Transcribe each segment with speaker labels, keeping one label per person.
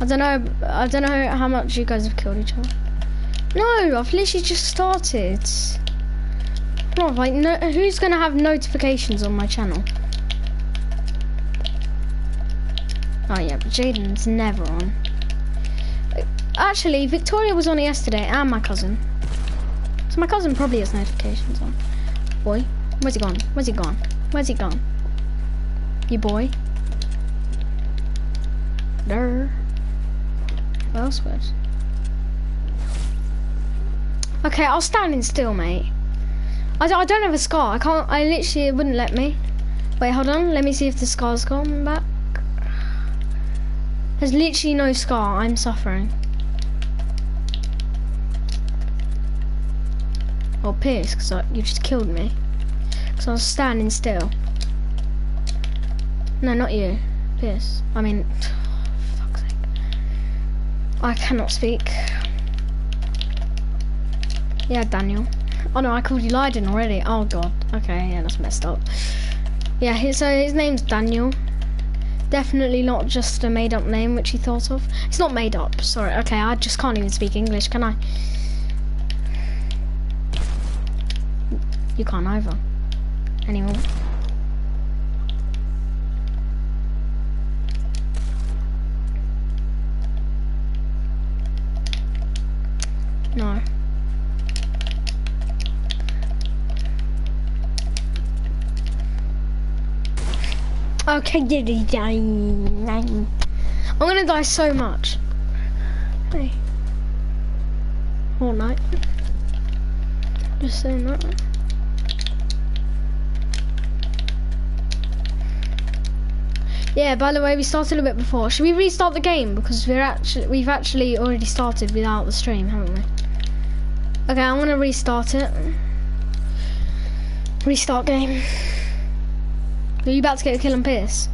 Speaker 1: I don't know. I don't know how much you guys have killed each other. No, I've literally just started. Bro, like, no, who's gonna have notifications on my channel? Oh yeah, but Jaden's never on. Actually, Victoria was on yesterday, and my cousin. So my cousin probably has notifications on. Boy, where's he gone? Where's he gone? Where's he gone? You boy. There. What else? Okay, I was standing still, mate. I, I don't have a scar. I can't. I literally it wouldn't let me. Wait, hold on. Let me see if the scar's gone back. There's literally no scar. I'm suffering. Or Pierce, because you just killed me. Because I was standing still. No, not you. Pierce. I mean. I cannot speak. Yeah, Daniel. Oh no, I called you Leiden already. Oh god. Okay, yeah, that's messed up. Yeah, his, so his name's Daniel. Definitely not just a made up name which he thought of. It's not made up, sorry. Okay, I just can't even speak English, can I? You can't either. Anymore. No. Okay, I'm gonna die so much. Hey. All night. Just saying that. Yeah, by the way, we started a bit before. Should we restart the game? Because we're actually we've actually already started without the stream, haven't we? Okay, I'm gonna restart it. Restart game. Are you about to get a kill on Pierce?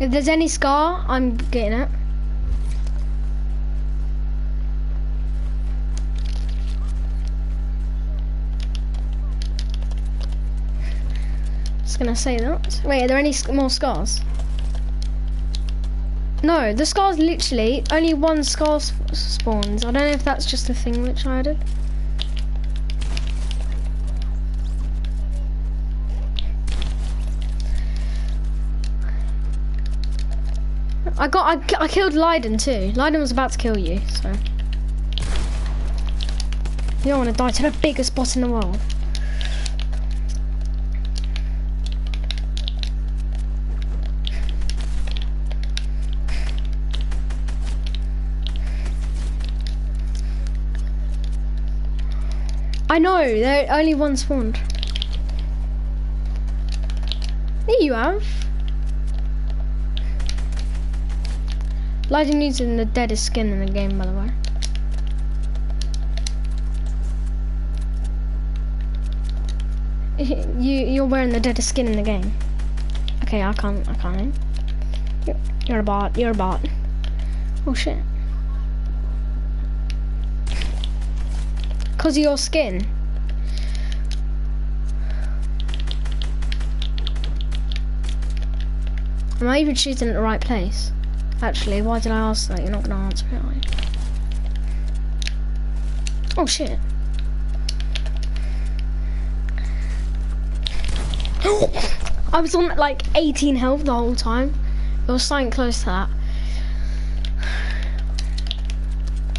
Speaker 1: If there's any scar, I'm getting it. Just gonna say that. Wait, are there any more scars? No, the scars literally, only one scar spawns. I don't know if that's just a thing which I added. I got, I, I killed Leiden too. Leiden was about to kill you, so. You don't want to die to the biggest boss in the world. I know, there only one spawned. There you have. Lightning using the deadest skin in the game, by the way. you you're wearing the deadest skin in the game. Okay, I can't I can't. You're a bot. You're a bot. Oh shit. Cause of your skin. Am I even shooting at the right place? Actually, why did I ask that? You're not gonna answer it? Oh shit. I was on like 18 health the whole time. It was something close to that.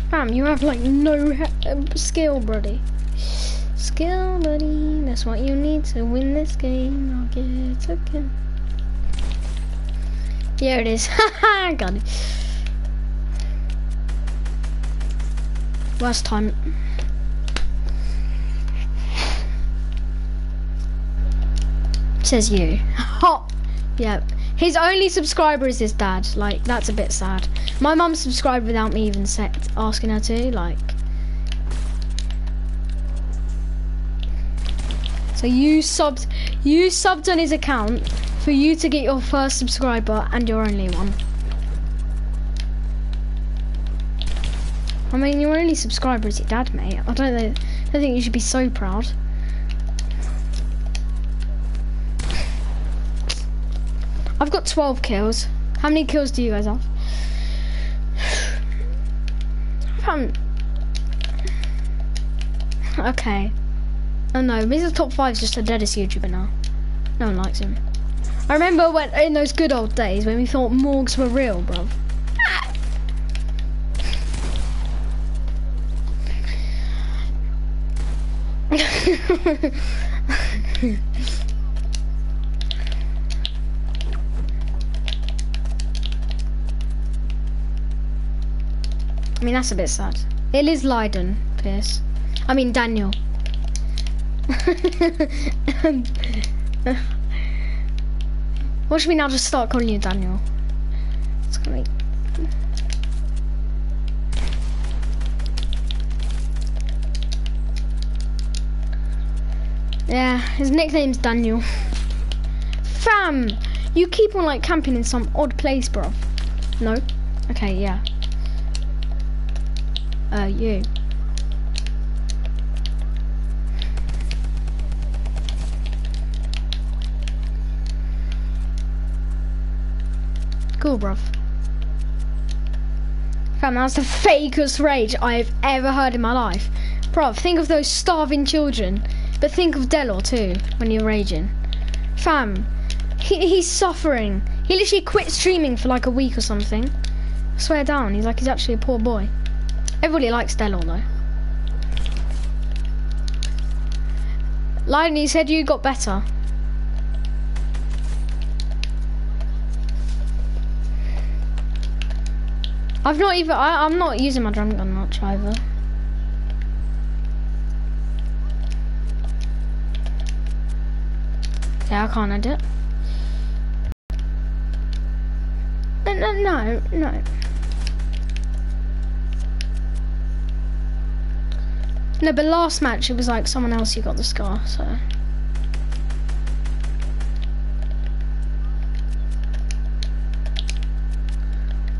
Speaker 1: Bam, you have like no uh, skill, buddy. Skill, buddy. That's what you need to win this game. I'll get a kill. Here it is. Haha, got it. Last time. Says you. Hot. yeah. His only subscriber is his dad. Like, that's a bit sad. My mum subscribed without me even set, asking her to. Like. You subbed, you subbed on his account for you to get your first subscriber and your only one. I mean, your only subscriber is your dad, mate. I don't. I think you should be so proud. I've got 12 kills. How many kills do you guys have? Um, okay. Oh no, Mr. Top 5 is just the deadest YouTuber now. No one likes him. I remember when in those good old days when we thought morgues were real, bro. I mean, that's a bit sad. It is Leiden, Pierce. I mean, Daniel. what should we now just start calling you Daniel? It's gonna be... Yeah, his nickname's Daniel. Fam! You keep on like camping in some odd place, bro. No? Okay, yeah. Uh, you. Bruv. Fam, that's the fakest rage I've ever heard in my life. Bruv, think of those starving children. But think of Dellor too, when you're raging. Fam, he, he's suffering. He literally quit streaming for like a week or something. I swear down, he's like, he's actually a poor boy. Everybody likes Dellor though. Lightning said you got better. I've not even, I, I'm not using my drum gun much either. Yeah, I can't edit. No, no, no, no. No, but last match it was like someone else who got the scar, so.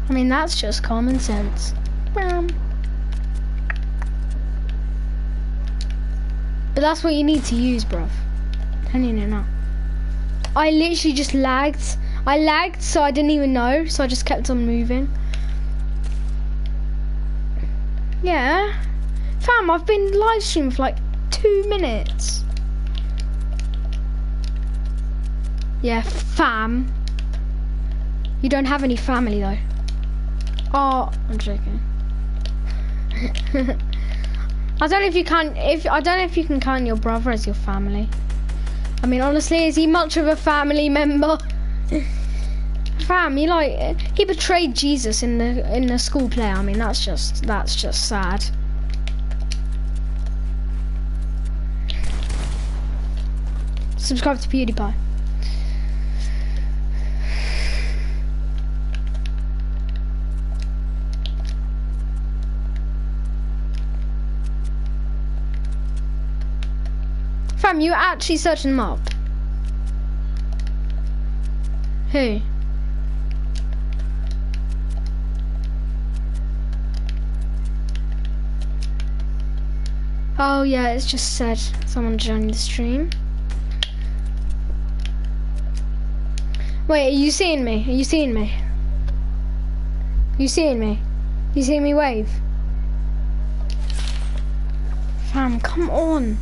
Speaker 1: I mean, that's just common sense. But that's what you need to use, bruv. I literally just lagged. I lagged, so I didn't even know, so I just kept on moving. Yeah. Fam, I've been live streaming for like two minutes. Yeah, fam. You don't have any family though. Oh, I'm joking. I don't know if you can. If I don't know if you can count your brother as your family. I mean, honestly, is he much of a family member? Fam, he like he betrayed Jesus in the in the school play. I mean, that's just that's just sad. Subscribe to PewDiePie. Fam, you actually searching them up? Who? Oh yeah, it's just said someone joined the stream. Wait, are you seeing me? Are you seeing me? You seeing me? You seeing me wave? Fam, come on.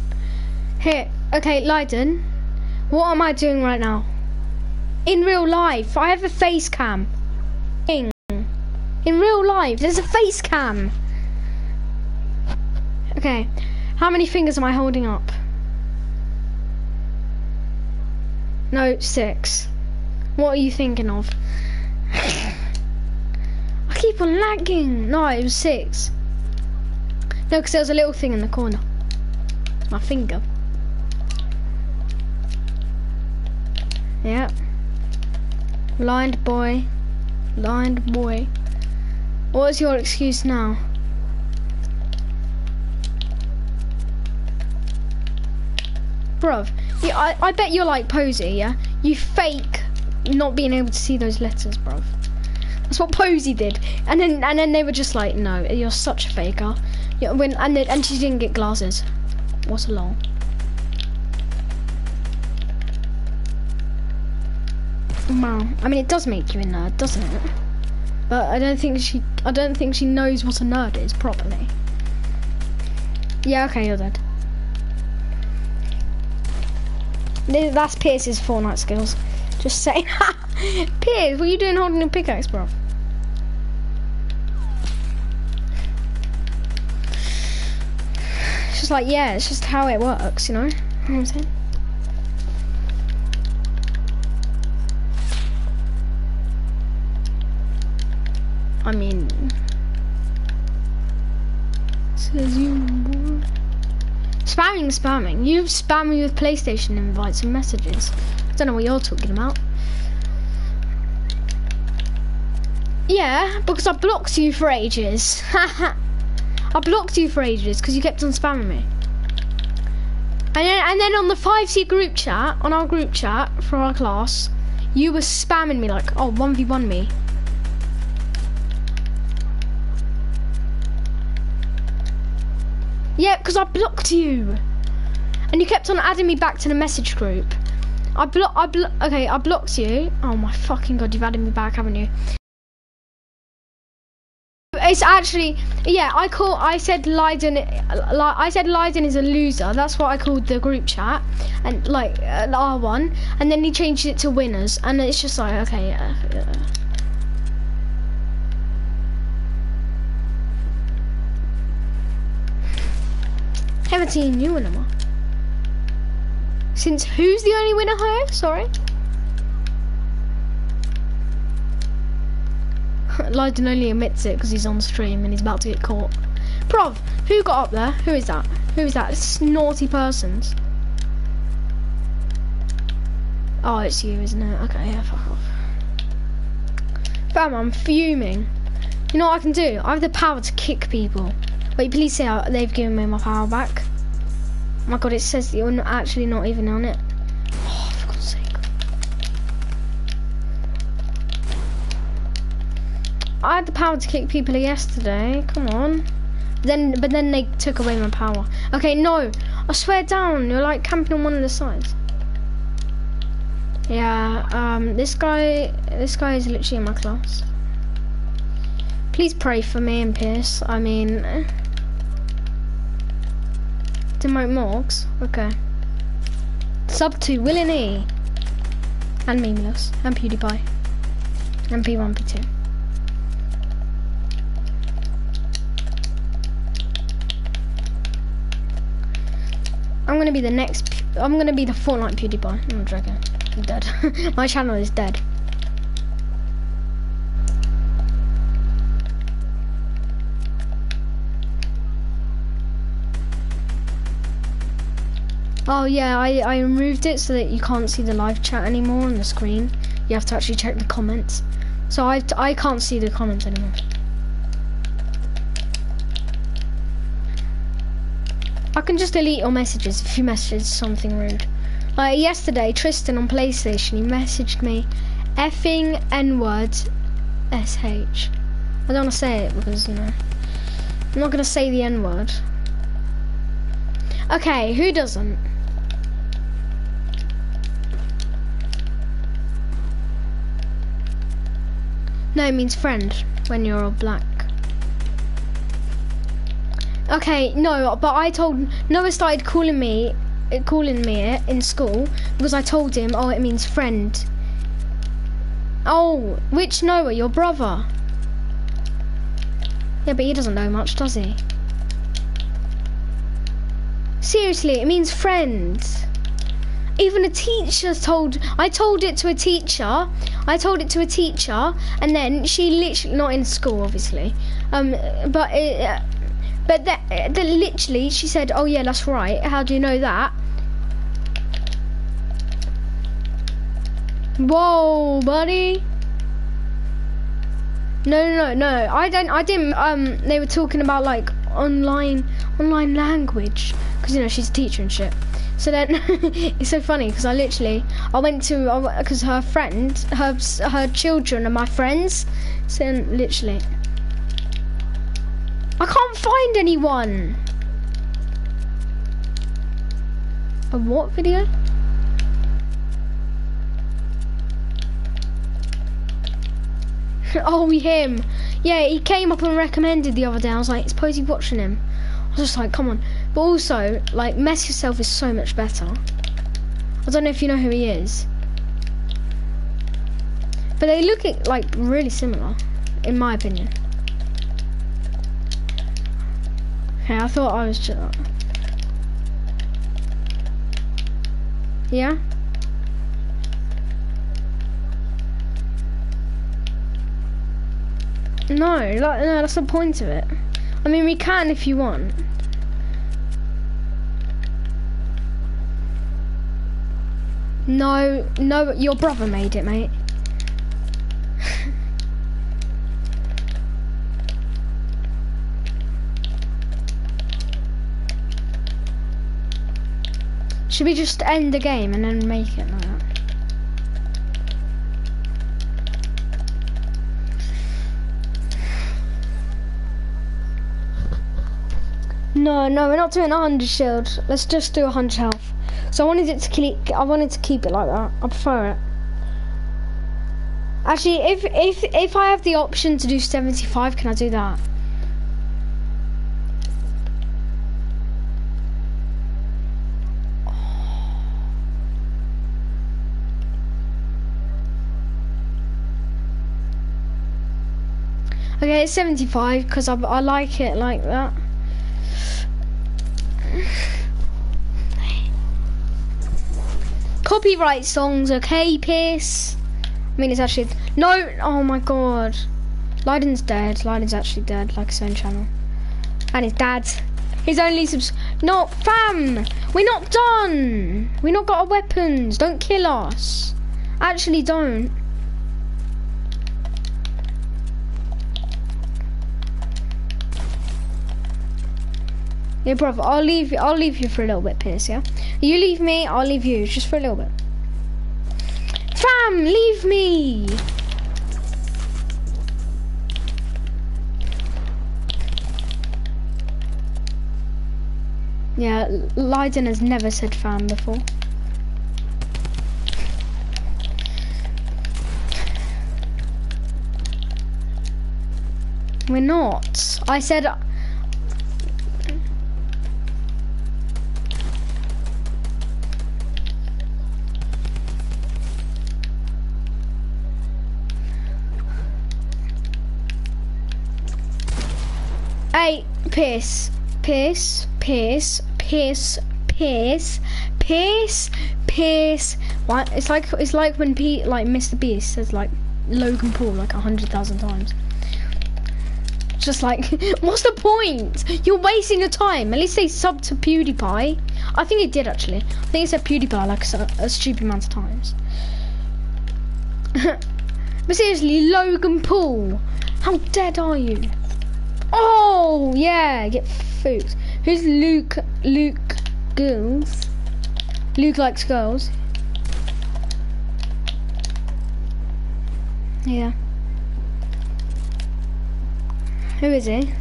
Speaker 1: Here, okay, Leiden. What am I doing right now? In real life, I have a face cam. In real life, there's a face cam. Okay, how many fingers am I holding up? No, six. What are you thinking of? I keep on lagging. No, it was six. No, because there was a little thing in the corner. My finger. Yeah. Blind boy. Blind boy. What's your excuse now? Bruv, yeah, I, I bet you're like Posey, yeah? You fake not being able to see those letters, bruv. That's what Posey did. And then and then they were just like, no, you're such a faker. Yeah, when and then, and she didn't get glasses. What a lol. Wow. I mean, it does make you a nerd, doesn't it? But I don't think she. I don't think she knows what a nerd is properly. Yeah. Okay, you're dead. That's Pierce's Fortnite skills. Just saying. Pierce, what are you doing holding a pickaxe, bro? It's just like, yeah, it's just how it works, you know? You know what I'm saying? I mean, says you spamming, spamming. You've spammed me with PlayStation invites and messages. I don't know what you're talking about. Yeah, because I blocked you for ages. I blocked you for ages because you kept on spamming me. And then, and then on the 5C group chat, on our group chat for our class, you were spamming me like, oh, 1v1 me. Yeah, because I blocked you. And you kept on adding me back to the message group. I block, I blo okay, I blocked you. Oh my fucking god, you've added me back, haven't you? It's actually, yeah, I call, I said Leiden, I said Leiden is a loser. That's what I called the group chat. And like, uh, R1. And then he changed it to winners. And it's just like, okay, yeah. yeah. Haven't seen you in a while. Since who's the only winner here? Sorry. Leiden only admits it because he's on stream and he's about to get caught. Prov, who got up there? Who is that? Who is that? It's naughty persons. Oh, it's you, isn't it? Okay, yeah, fuck off. Fam, I'm fuming. You know what I can do? I have the power to kick people. Wait, please say uh, they've given me my power back. Oh my god, it says you're not actually not even on it. Oh, for God's sake. I had the power to kick people yesterday. Come on. Then, but then they took away my power. Okay, no. I swear down. You're like camping on one of the sides. Yeah. Um. This guy. This guy is literally in my class. Please pray for me and Pierce. I mean. Eh. Demote Morgz? Okay. Sub to Willen E. And Memeulous. And PewDiePie. And P1, P2. I'm gonna be the next. I'm gonna be the Fortnite PewDiePie. I'm joking. I'm dead. My channel is dead. Oh yeah, I, I removed it so that you can't see the live chat anymore on the screen. You have to actually check the comments. So I, I can't see the comments anymore. I can just delete your messages if you message something rude. Like yesterday, Tristan on PlayStation, he messaged me effing N-word SH. I don't want to say it because, you know, I'm not going to say the N-word. Okay, who doesn't? No, it means friend when you're all black. Okay, no, but I told Noah started calling me, uh, calling me it in school because I told him, oh, it means friend. Oh, which Noah? Your brother? Yeah, but he doesn't know much, does he? Seriously, it means friend. Even a teacher told, I told it to a teacher, I told it to a teacher, and then she literally, not in school obviously, um, but it, uh, but that, that literally, she said, oh yeah, that's right, how do you know that? Whoa, buddy. No, no, no, no. I don't. I didn't. Um, they were talking about like online, online language, because you know she's a teacher and shit. So then it's so funny because I literally I went to because her friend her her children are my friends. So then, literally I can't find anyone. A what video? oh, him. Yeah, he came up and recommended the other day. I was like, suppose he's watching him. I was just like, come on. But also, like, Mess Yourself is so much better. I don't know if you know who he is. But they look like really similar, in my opinion. Okay, I thought I was just... Yeah? No, no, that's the point of it. I mean, we can if you want. No, no, your brother made it, mate. Should we just end the game and then make it like that? No, no, we're not doing a hundred shield. Let's just do a hundred health. So I wanted it to keep. I wanted to keep it like that. I prefer it. Actually, if if if I have the option to do seventy five, can I do that? Okay, it's 75 because I, I like it like that. Copyright songs, okay, Pierce? I mean, it's actually... No! Oh my god. Leiden's dead. Leiden's actually dead, like his own channel. And his dad. His only subs... No, fam! We're not done! We not got our weapons. Don't kill us. Actually, don't. Yeah, brother, I'll leave you. I'll leave you for a little bit, Pierce. Yeah, you leave me. I'll leave you just for a little bit. Fam, leave me. Yeah, Leiden has never said fam before. We're not. I said Hey, Pierce, Pierce, Pierce, Pierce, Pierce, Pierce, Pierce. What? It's like it's like when Pete, like Mr. Beast, says like Logan Paul like a hundred thousand times. Just like, what's the point? You're wasting your time. At least they sub to PewDiePie. I think it did actually. I think it said PewDiePie like a, a stupid amount of times. but seriously, Logan Paul, how dead are you? Oh, yeah, get food. Who's Luke, Luke Girls? Luke likes girls. Yeah. Who is he?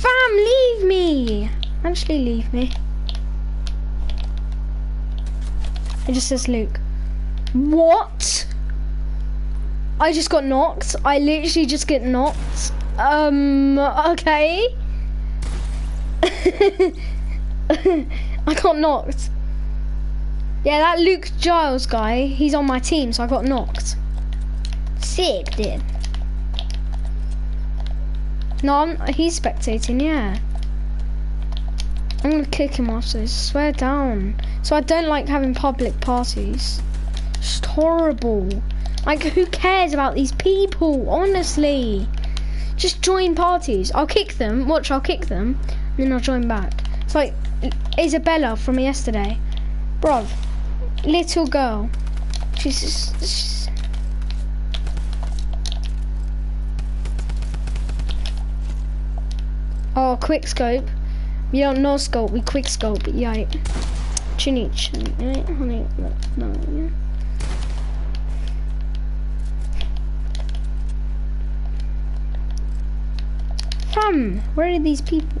Speaker 1: Fam, leave me! Actually, leave me. It just says Luke. What? I just got knocked. I literally just get knocked. Um, okay. I got knocked. Yeah, that Luke Giles guy, he's on my team, so I got knocked. Sick, dude. No, I'm, he's spectating, yeah. I'm gonna kick him off this. Swear down. So I don't like having public parties. It's horrible. Like, who cares about these people, honestly? Just join parties. I'll kick them. Watch, I'll kick them. And then I'll join back. It's like Isabella from yesterday. Bruv. Little girl. She's just... She's... Oh, quick scope. We don't know scope, we quick scope. Yeah. Chinich. Eh? No, yeah. From? Where are these people?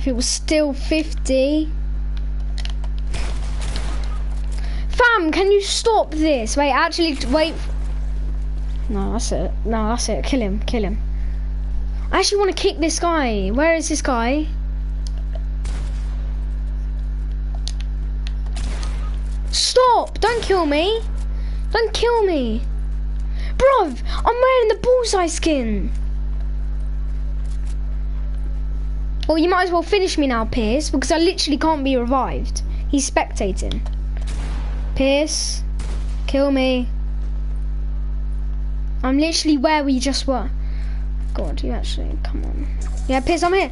Speaker 1: if it was still 50. Fam, can you stop this? Wait, actually, wait. No, that's it. No, that's it. Kill him. Kill him. I actually want to kick this guy. Where is this guy? Stop! Don't kill me! Don't kill me! Bruv, I'm wearing the bullseye skin! Well, you might as well finish me now, Pierce, because I literally can't be revived. He's spectating. Pierce, kill me. I'm literally where we just were. God, you actually, come on. Yeah, Pierce, I'm here.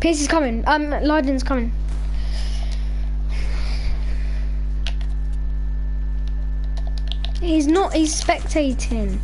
Speaker 1: Pierce is coming. Um, Leiden's coming. He's not, he's spectating.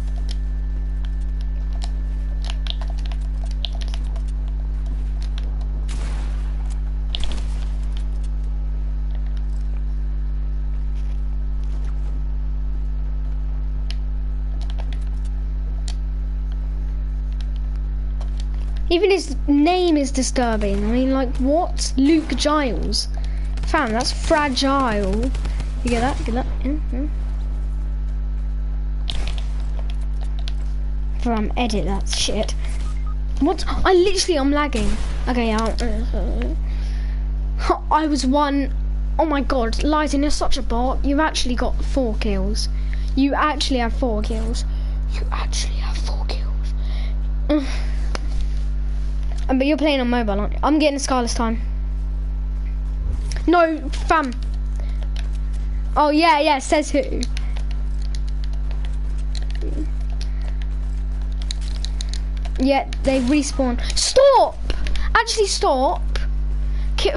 Speaker 1: Even his name is disturbing. I mean, like, what? Luke Giles. Fam, that's fragile. You get that? Get that? Yeah, yeah. Fam, um, edit that shit. What? I literally, I'm lagging. Okay, yeah. I was one. Oh my god, Lighten, you're such a bot. You've actually got four kills. You actually have four kills. You actually have four kills. Um, but you're playing on mobile, aren't you? I'm getting a Scarless time. No, fam. Oh, yeah, yeah, says who. Yeah, they respawn. Stop! Actually, stop.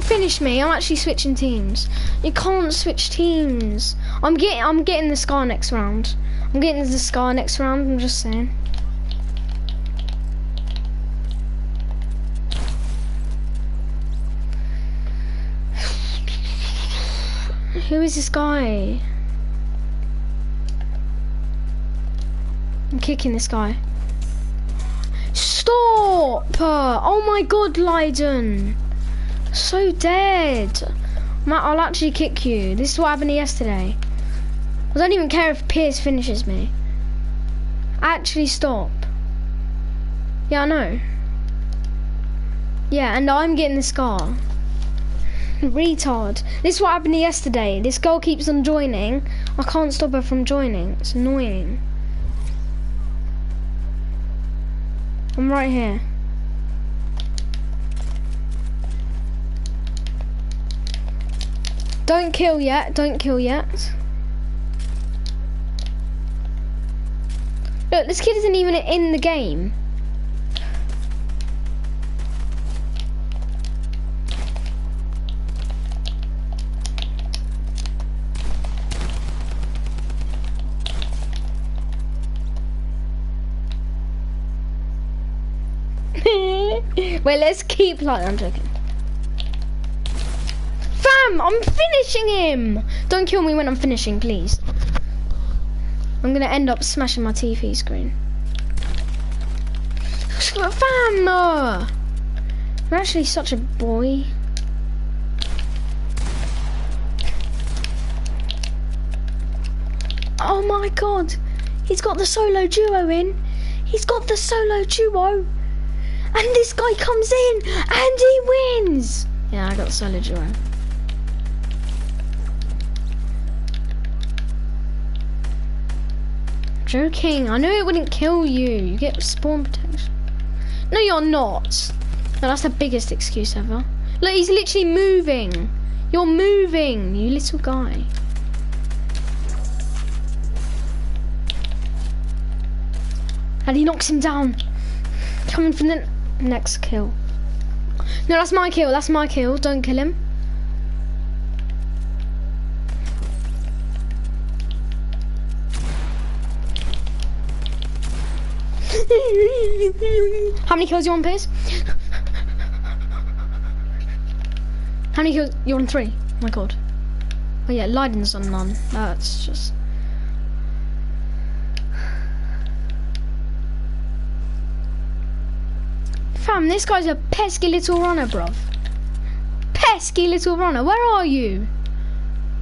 Speaker 1: Finish me. I'm actually switching teams. You can't switch teams. I'm getting. I'm getting the scar next round. I'm getting the scar next round. I'm just saying. Who is this guy? I'm kicking this guy. Stop! Oh my god, Leiden. So dead. Matt, I'll actually kick you. This is what happened yesterday. I don't even care if Pierce finishes me. Actually stop. Yeah, I know. Yeah, and I'm getting the scar. Retard. This is what happened yesterday. This girl keeps on joining. I can't stop her from joining. It's annoying. I'm right here. Don't kill yet. Don't kill yet. Look, this kid isn't even in the game. Wait, let's keep like I'm joking. Fam, I'm finishing him. Don't kill me when I'm finishing, please. I'm gonna end up smashing my TV screen. Fam, uh, I'm actually such a boy. Oh my god, he's got the solo duo in. He's got the solo duo. And this guy comes in and he wins. Yeah, I got solid duo. Joking. I knew it wouldn't kill you. You get spawn protection. No, you're not. No, that's the biggest excuse ever. Look, he's literally moving. You're moving, you little guy. And he knocks him down. Coming from the next kill. No, that's my kill. That's my kill. Don't kill him. How many kills you on, Pierce? How many kills? You're on three. Oh my god. Oh yeah, Leiden's on none. That's just... Fam, this guy's a pesky little runner, bruv. Pesky little runner. Where are you?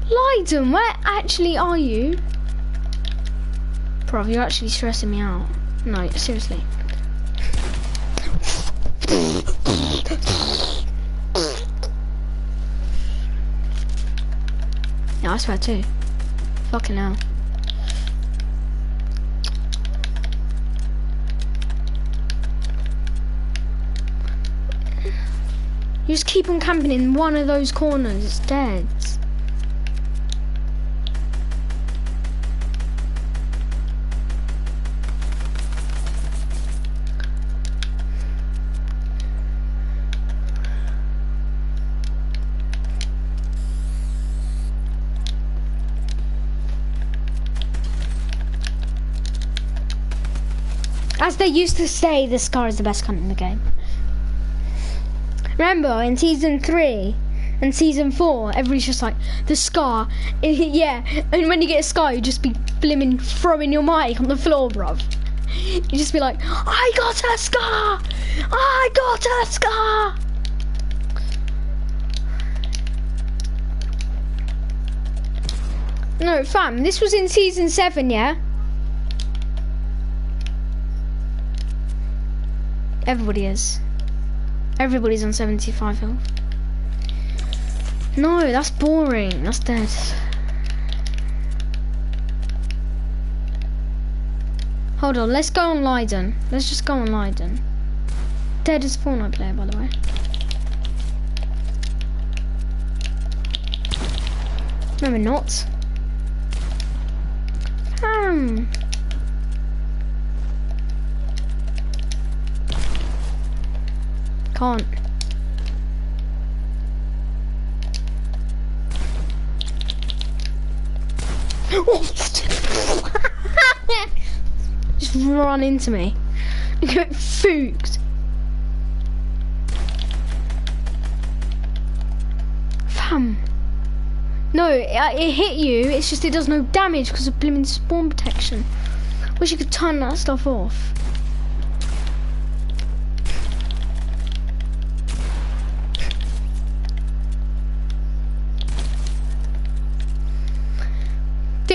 Speaker 1: Leiden, where actually are you? Bruv, you're actually stressing me out. No, seriously. Yeah, I swear too. Fucking hell. You just keep on camping in one of those corners, it's dead. As they used to say, the Scar is the best gun in the game. Remember, in season three and season four, everybody's just like, the Scar, yeah. And when you get a Scar, you just be blimmin' throwing your mic on the floor, bruv. You just be like, I got a Scar! I got a Scar! No, fam, this was in season seven, yeah? Everybody is. Everybody's on 75 health. No, that's boring. That's dead. Hold on, let's go on Leiden. Let's just go on Leiden. Dead is Fortnite player, by the way. No, we're not. Hmm. Can't. Just run into me. Get fooked. Fam. No, it, it, hit you, it's just it does no damage because of blooming spawn protection. Wish you could turn that stuff off.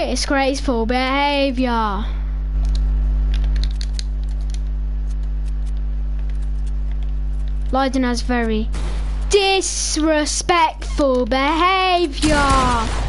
Speaker 1: Disgraceful behaviour. Leiden has very disrespectful behaviour.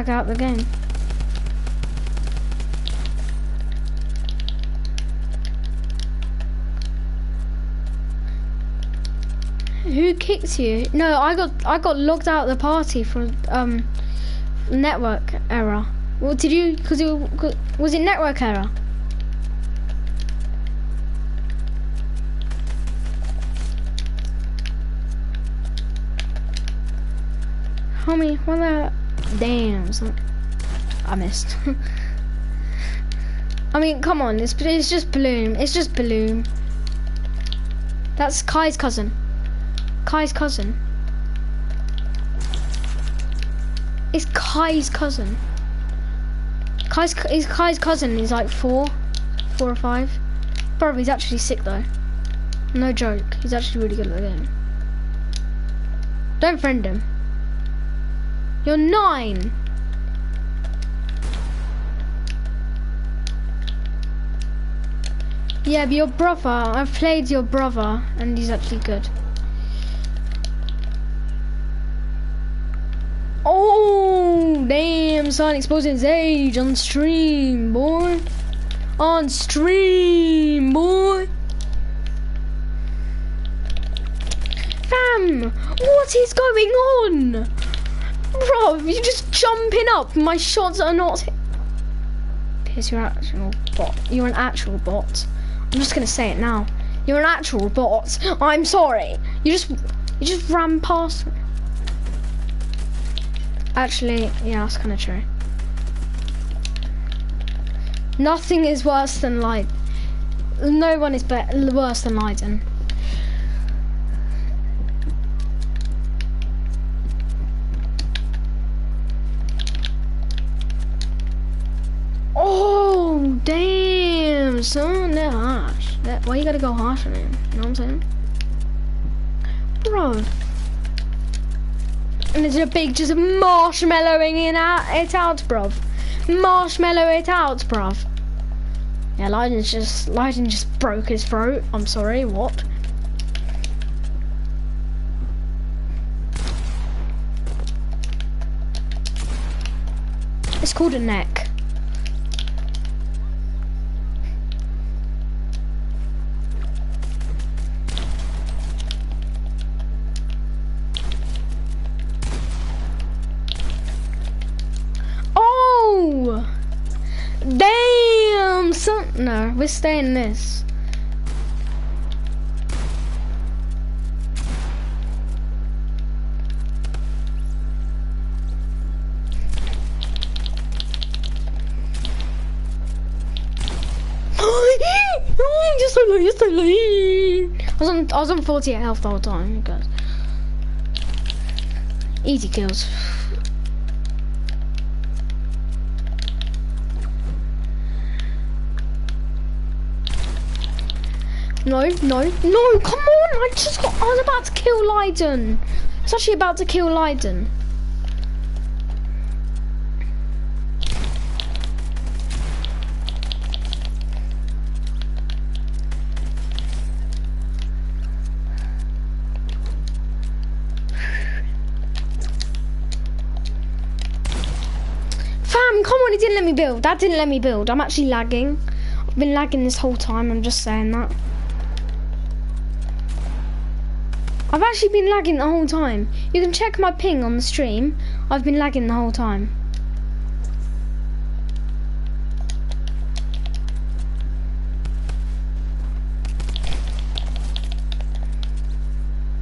Speaker 1: Lag out the game. Who kicked you? No, I got I got logged out of the party for um network error. What did you? Because it was it network error? Homie, what the? Damn, I missed. I mean, come on, it's, it's just Bloom. It's just Bloom. That's Kai's cousin. Kai's cousin. It's Kai's cousin. Kai's, is Kai's cousin He's like four, four or five. Bro, he's actually sick though. No joke, he's actually really good at the game. Don't friend him. You're nine. Yeah, but your brother, I've played your brother, and he's actually good. Oh, damn, son, exposing his age on stream, boy. On stream, boy. Fam, what is going on? Bro, you're just jumping up. My shots are not... Here's your actual bot. You're an actual bot. I'm just gonna say it now. You're an actual bot. I'm sorry. You just... You just ran past me. Actually, yeah, that's kind of true. Nothing is worse than light. No one is be- worse than Leiden. Oh, son, that harsh. That, why you gotta go harsh on him? You know what I'm saying? Bro. And there's a big just marshmallowing in out, it out, bruv. Marshmallow it out, bruv. Yeah, Leiden's just, Leiden just broke his throat. I'm sorry, what? It's called a neck. We're staying this. just so late, just so late. I was on, I was on 48 health the whole time, guys. Easy kills. No, no, no, come on! I just got, I was about to kill Leiden. I was actually about to kill Leiden. Come on, it didn't let me build. That didn't let me build. I'm actually lagging. I've been lagging this whole time, I'm just saying that. I've actually been lagging the whole time. You can check my ping on the stream. I've been lagging the whole time.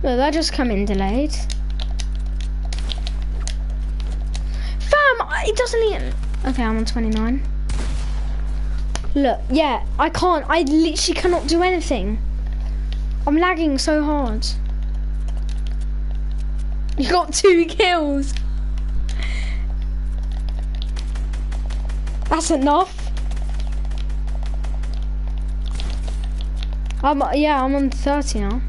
Speaker 1: No, that just come in delayed. Fam, it doesn't even... Okay, I'm on 29. Look, yeah, I can't. I literally cannot do anything. I'm lagging so hard. You got two kills. That's enough. I'm yeah, I'm on 30 now.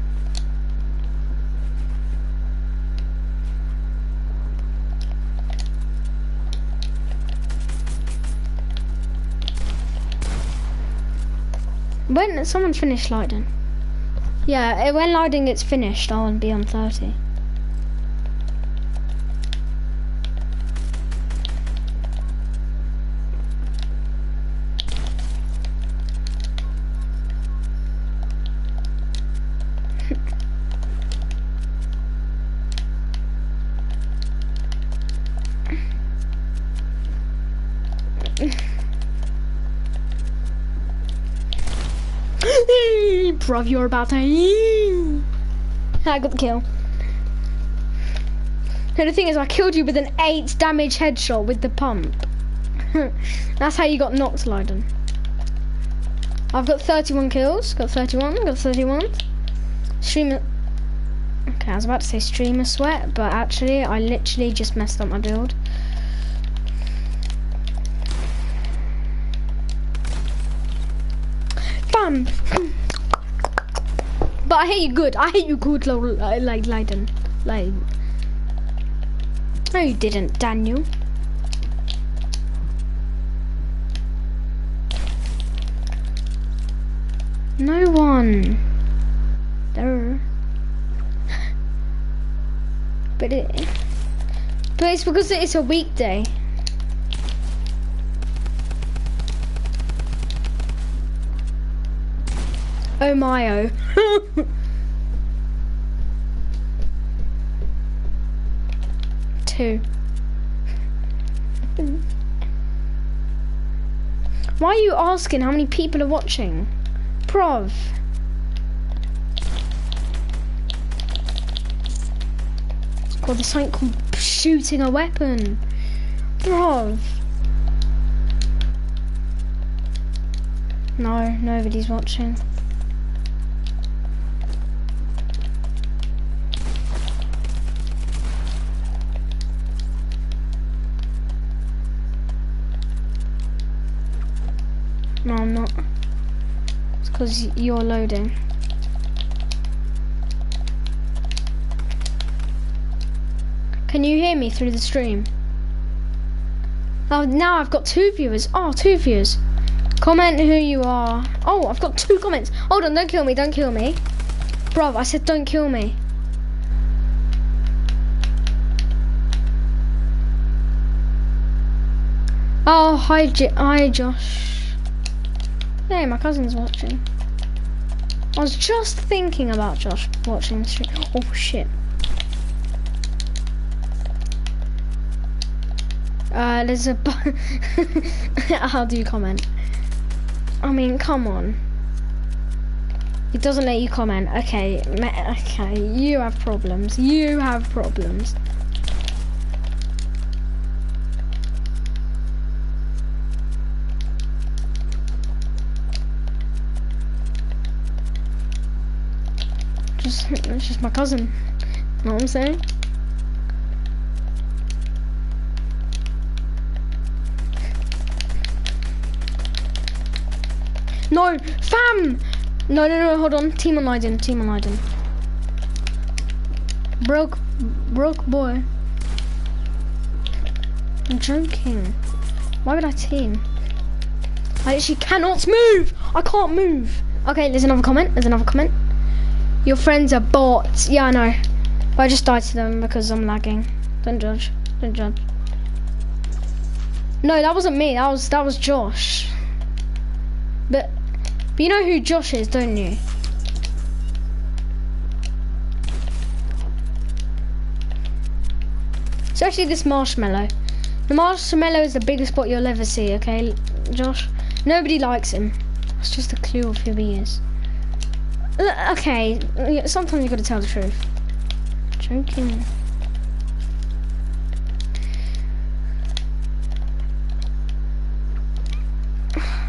Speaker 1: When someone's finished Leiden. Yeah, when Leiden gets finished, I'll be on 30. Bruv, you're about to. I got the kill. And the thing is, I killed you with an 8 damage headshot with the pump. That's how you got knocked, Leiden. I've got 31 kills. Got 31. Got 31. Streamer. Okay, I was about to say streamer sweat, but actually, I literally just messed up my build. I hate you good. I hate you good, uh, like Leiden. Like. No, you didn't, Daniel. No one. There. but it. But it's because it's a weekday. Oh my oh. Two. Why are you asking how many people are watching? Prov. God, this ain't called shooting a weapon. Prov. No, nobody's watching. Because you're loading. Can you hear me through the stream? Oh, now I've got two viewers. Oh, two viewers. Comment who you are. Oh, I've got two comments. Hold on, don't kill me, don't kill me. Bro, I said don't kill me. Oh, hi, J hi Josh. My cousin's watching. I was just thinking about Josh watching the stream. Oh, shit. Uh, there's a. How do you comment? I mean, come on. It doesn't let you comment. Okay, okay, you have problems. You have problems. It's just my cousin. Know what I'm saying? No, fam! No, no, no, hold on. Team on Leiden, team on Leiden. Broke, broke boy. I'm joking. Why would I team? I actually cannot move! I can't move! Okay, there's another comment, there's another comment. Your friends are bots. Yeah, I know. But I just died to them because I'm lagging. Don't judge. Don't judge. No, that wasn't me. That was that was Josh. But but you know who Josh is, don't you? Actually this marshmallow. The marshmallow is the biggest bot you'll ever see, okay, Josh? Nobody likes him. It's just a clue of who he is. Uh, okay, sometimes you gotta tell the truth. Joking.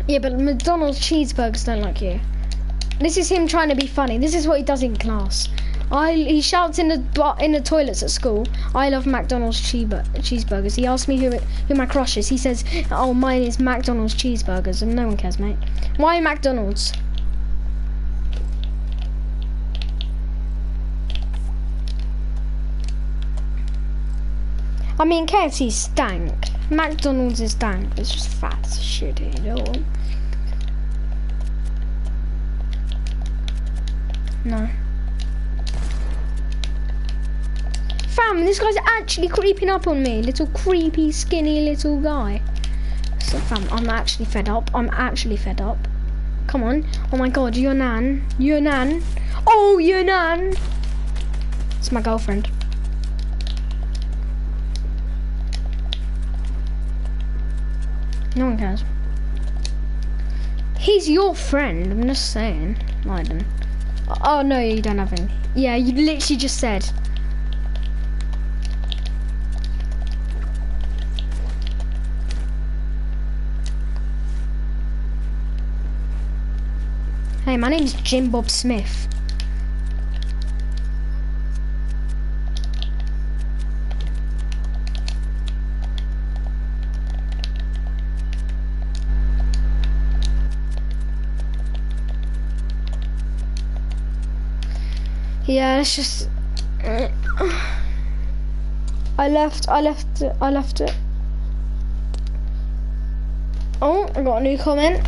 Speaker 1: Yeah, but McDonald's cheeseburgers don't like you. This is him trying to be funny. This is what he does in class. I he shouts in the in the toilets at school. I love McDonald's cheeseburgers. He asks me who who my crush is. He says, "Oh, mine is McDonald's cheeseburgers," and no one cares, mate. Why McDonald's? I mean, KFC stank. McDonald's is stank. It's just fat shit, you know. No. Fam, this guy's actually creeping up on me. Little creepy, skinny little guy. So fam, I'm actually fed up. I'm actually fed up. Come on. Oh my god, your nan. Your nan. Oh, your nan. It's my girlfriend. No one cares. He's your friend, I'm just saying. Leiden. Oh, no, you don't have any. Yeah, you literally just said. Hey, my name's Jim Bob Smith. Yeah, it's just. I left. I left it. I left it. Oh, I got a new comment.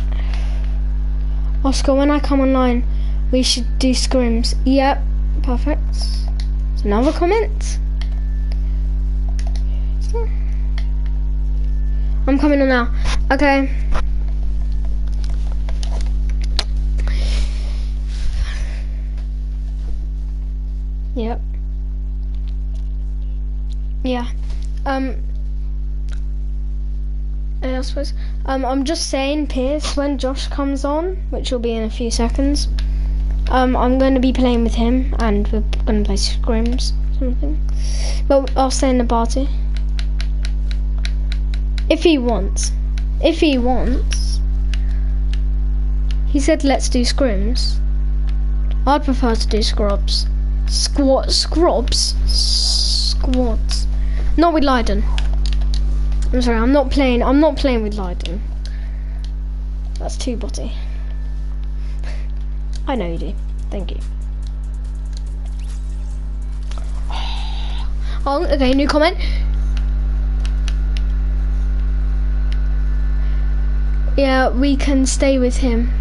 Speaker 1: Oscar, when I come online, we should do scrims. Yep, perfect. Another comment. I'm coming on now. Okay. Yep. Yeah. Um. I suppose. Um, I'm just saying, Pierce, when Josh comes on, which will be in a few seconds, um, I'm going to be playing with him, and we're going to play scrims, something. But I'll stay in the party. If he wants. If he wants. He said, let's do scrims. I'd prefer to do scrubs. Squat, scrubs? Squads. Not with Leiden. I'm sorry, I'm not playing. I'm not playing with Leiden. That's too botty. I know you do. Thank you. Oh, okay, new comment. Yeah, we can stay with him.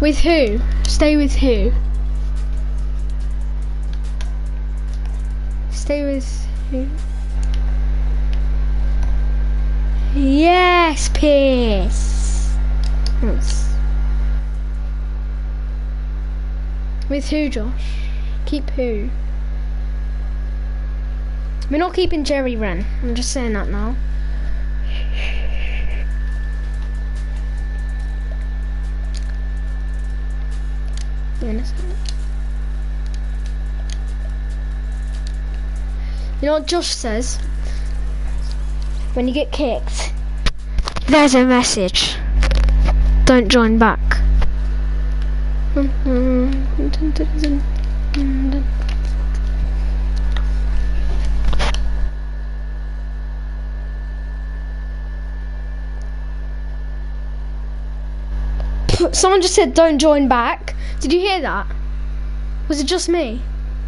Speaker 1: With who? Stay with who? Stay with who? Yes, Pierce. With who, Josh? Keep who? We're not keeping Jerry Wren. I'm just saying that now. You know what Josh says? when you get kicked, there's a message. Don't join back. Someone just said don't join back. Did you hear that? Was it just me?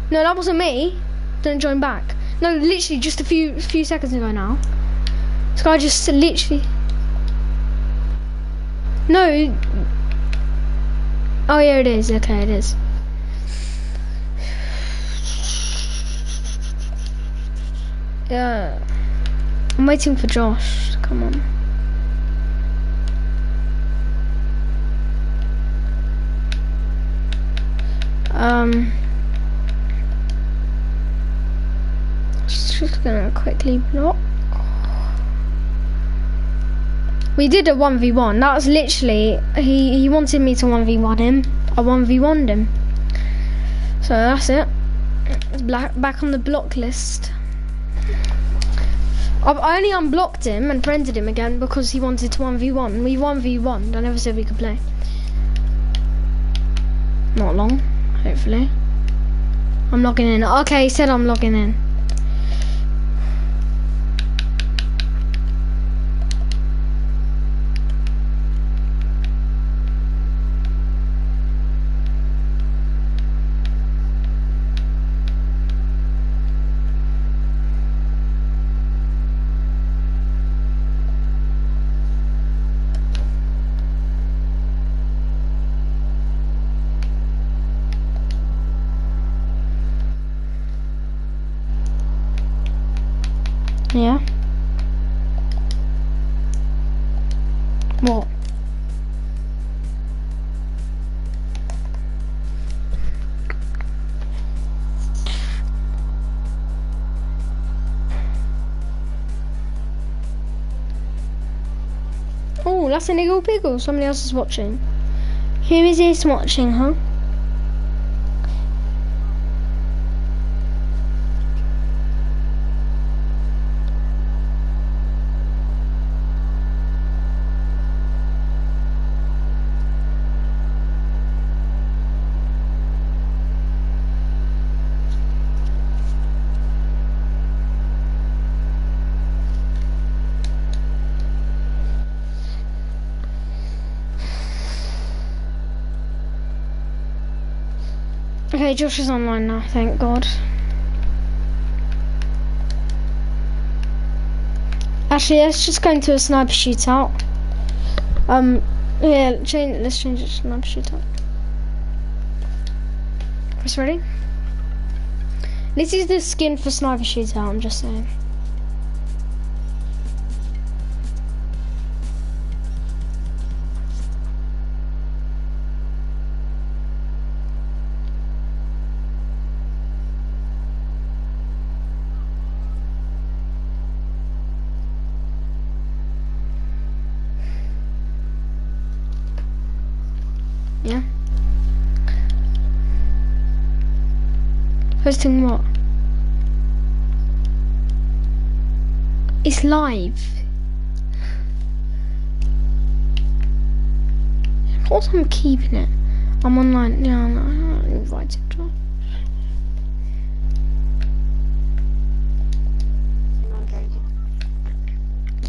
Speaker 1: No, that wasn't me. Don't join back. No, literally just a few few seconds ago now. This guy just literally... No. Oh yeah, it is. Okay, it is. Yeah. I'm waiting for Josh. Come on. Um. Just gonna quickly block. We did a 1v1. That was literally, he, he wanted me to 1v1 him. I 1v1'd him. So that's it. Black, back on the block list. I've only unblocked him and friended him again because he wanted to 1v1. We 1v1'd. I never said we could play. Not long, hopefully. I'm logging in. Okay, he said I'm logging in. That's a niggle pickle. Somebody else is watching. Who is this watching, huh? Okay, Josh is online now, thank God. Actually, let's just go into a sniper shootout. Um, Yeah, change. Let's change it to sniper shootout. Press ready. This is the skin for sniper shootout. I'm just saying. Posting what? It's live. Of course I'm keeping it. I'm online. Yeah, I'm not invited. to-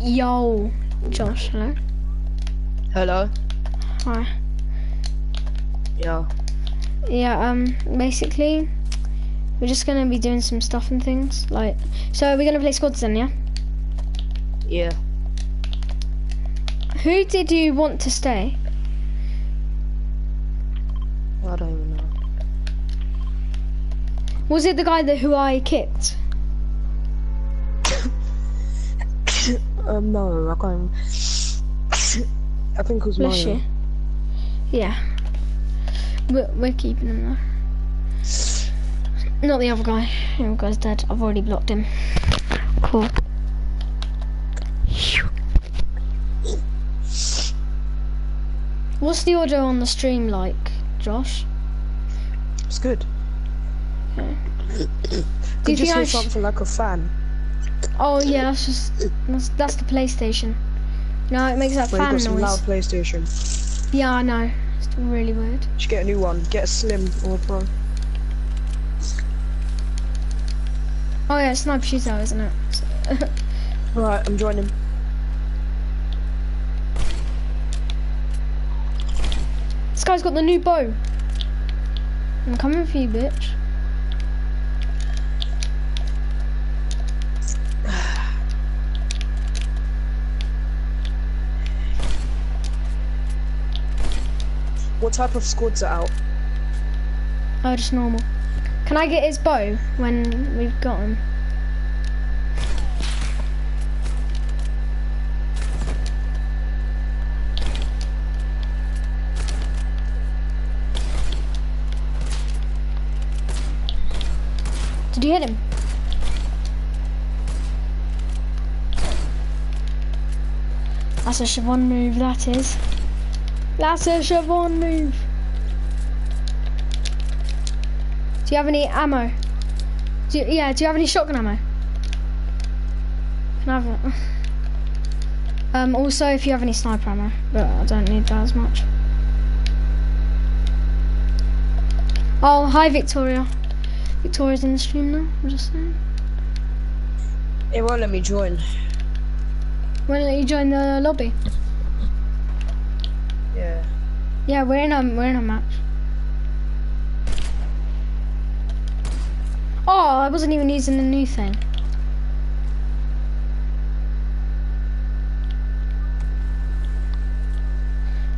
Speaker 1: Yo, Josh, hello.
Speaker 2: Hello?
Speaker 1: Hi.
Speaker 2: Yeah.
Speaker 1: Yeah, um, basically, we're just gonna be doing some stuff and things. Like, so we're gonna play squads then, yeah?
Speaker 2: Yeah.
Speaker 1: Who did you want to stay?
Speaker 2: I don't even know.
Speaker 1: Was it the guy that who I kicked?
Speaker 2: um, no, I can't. I think it was
Speaker 1: Bless. Yeah. We're, we're keeping him though. Not the other guy. The other guy's dead. I've already blocked him. Cool. What's the audio on the stream like, Josh?
Speaker 2: It's good.
Speaker 1: Do you
Speaker 2: just hear something like a fan.
Speaker 1: Oh yeah, that's just that's, that's the PlayStation. No, it makes that
Speaker 2: Well,
Speaker 1: fan
Speaker 2: got some loud. PlayStation.
Speaker 1: Yeah, I know. It's really weird.
Speaker 2: You should get a new one. Get a Slim or a Pro.
Speaker 1: Oh yeah, it's sniper shootout, isn't it?
Speaker 2: Alright, I'm joining.
Speaker 1: This guy's got the new bow. I'm coming for you, bitch.
Speaker 2: What type of squads are out?
Speaker 1: Oh, just normal. Can I get his bow when we've got him? Did you hit him? That's a Siobhan move, that is. That's a Siobhan move. Do you have any ammo? Do you, yeah, do you have any shotgun ammo? Can I have it? Um, also, if you have any sniper ammo, but I don't need that as much. Oh, hi Victoria. Victoria's in the stream now, I'm just saying.
Speaker 2: It won't let me join.
Speaker 1: Why don't you join the lobby?
Speaker 2: Yeah.
Speaker 1: Yeah, we're in a, we're in a match. Oh, I wasn't even using the new thing.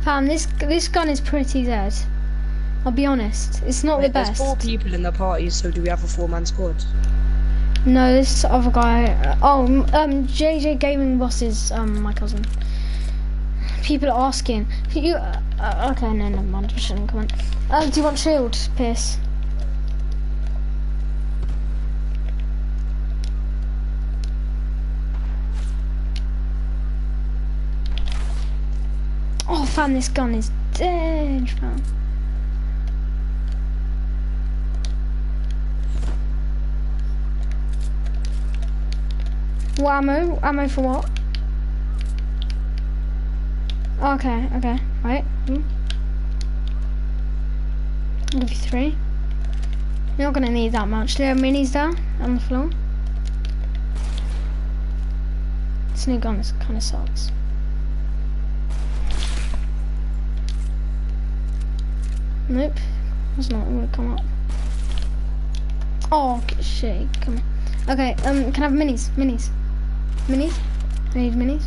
Speaker 1: Fam, this this gun is pretty dead. I'll be honest, it's not
Speaker 2: Wait,
Speaker 1: the
Speaker 2: there's
Speaker 1: best.
Speaker 2: four people in the party, so do we have a four-man squad?
Speaker 1: No, this other guy. oh, um, JJ Gaming Boss is um my cousin. People are asking. You uh, uh, okay? No, never mind. I shouldn't comment. Uh, do you want shield, Pierce? Fam, this gun is dead. What ammo? Ammo for what? Okay, okay, right. I'll give you three. You're not gonna need that much. There have minis there on the floor? This new gun kind of sucks. Nope, that's not gonna come up. Oh, shit, come on. Okay, um, can I have minis? Minis? Minis? I need minis.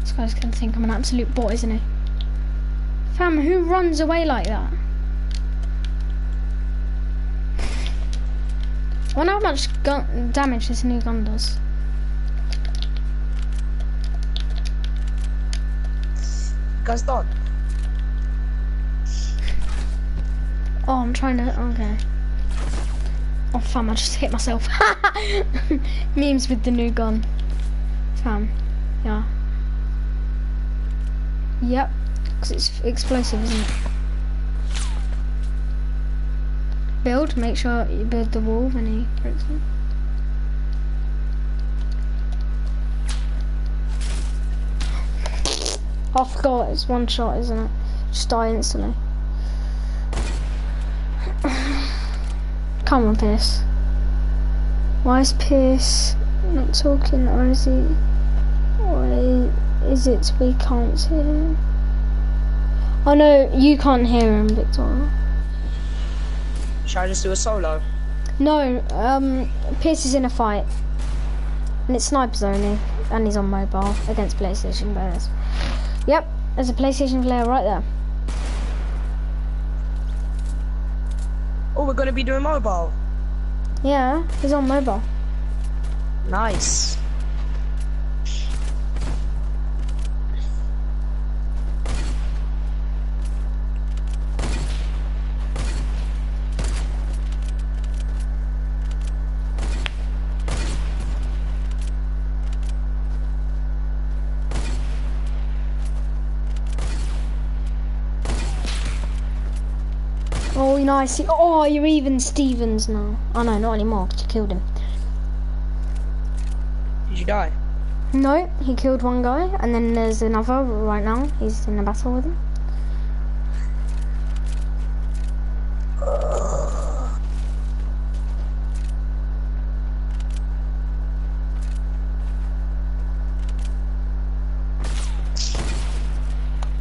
Speaker 1: This guy's gonna think I'm an absolute bot, isn't he? Fam, who runs away like that? Wonder how much gun damage this new gun does.
Speaker 2: Guys, done.
Speaker 1: Oh, I'm trying to. Okay. Oh, fam, I just hit myself. Memes with the new gun. Fam. Yeah. Yep. Because it's explosive, isn't it? Build. Make sure you build the wall when he breaks it. I forgot. It's one shot, isn't it? Just die instantly. Come on, Pierce. Why is Pierce not talking, or is he? Or is it we can't hear him? Oh no, you can't hear him, Victoria.
Speaker 2: Should I just do a solo?
Speaker 1: No, um, Pierce is in a fight, and it's snipers only, and he's on mobile against PlayStation players. Yep, there's a PlayStation player right there.
Speaker 2: Oh, we're gonna be doing mobile.
Speaker 1: Yeah, he's on mobile.
Speaker 2: Nice.
Speaker 1: Oh, see. Oh, you're even Stevens now. Oh no, not anymore, 'cause you killed him.
Speaker 2: Did you die?
Speaker 1: No, he killed one guy, and then there's another right now. He's in a battle with him.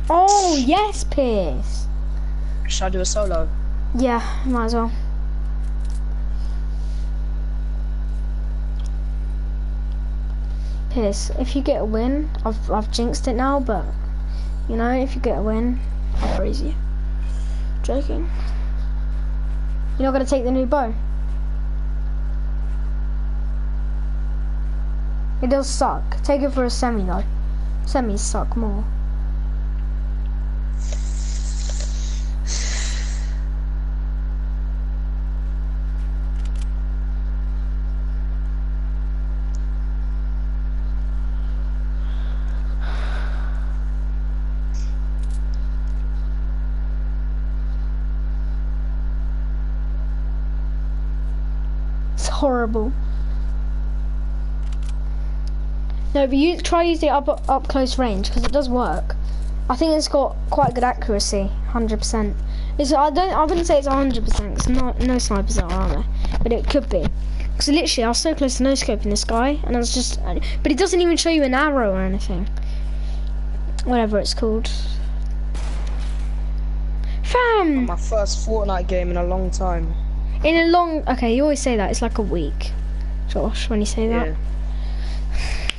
Speaker 1: Oh, yes, Pierce.
Speaker 2: Should I do a solo?
Speaker 1: Yeah, might as well. Pierce, if you get a win, I've I've jinxed it now, but you know, if you get a win, I'll praise you. Joking. You're not gonna take the new bow. It does suck. Take it for a semi though. Semis suck more. It's horrible. No, but you try using it up up close range because it does work. I think it's got quite good accuracy, hundred percent. It's I don't I wouldn't say it's hundred percent. It's not no snipers are there, but it could be. Because literally I was so close to no scope in this guy, and I was just. Uh, but it doesn't even show you an arrow or anything. Whatever it's called. Fam.
Speaker 2: My first Fortnite game in a long time.
Speaker 1: In a long, okay, you always say that. It's like a week, Josh, when you say that.
Speaker 2: Yeah.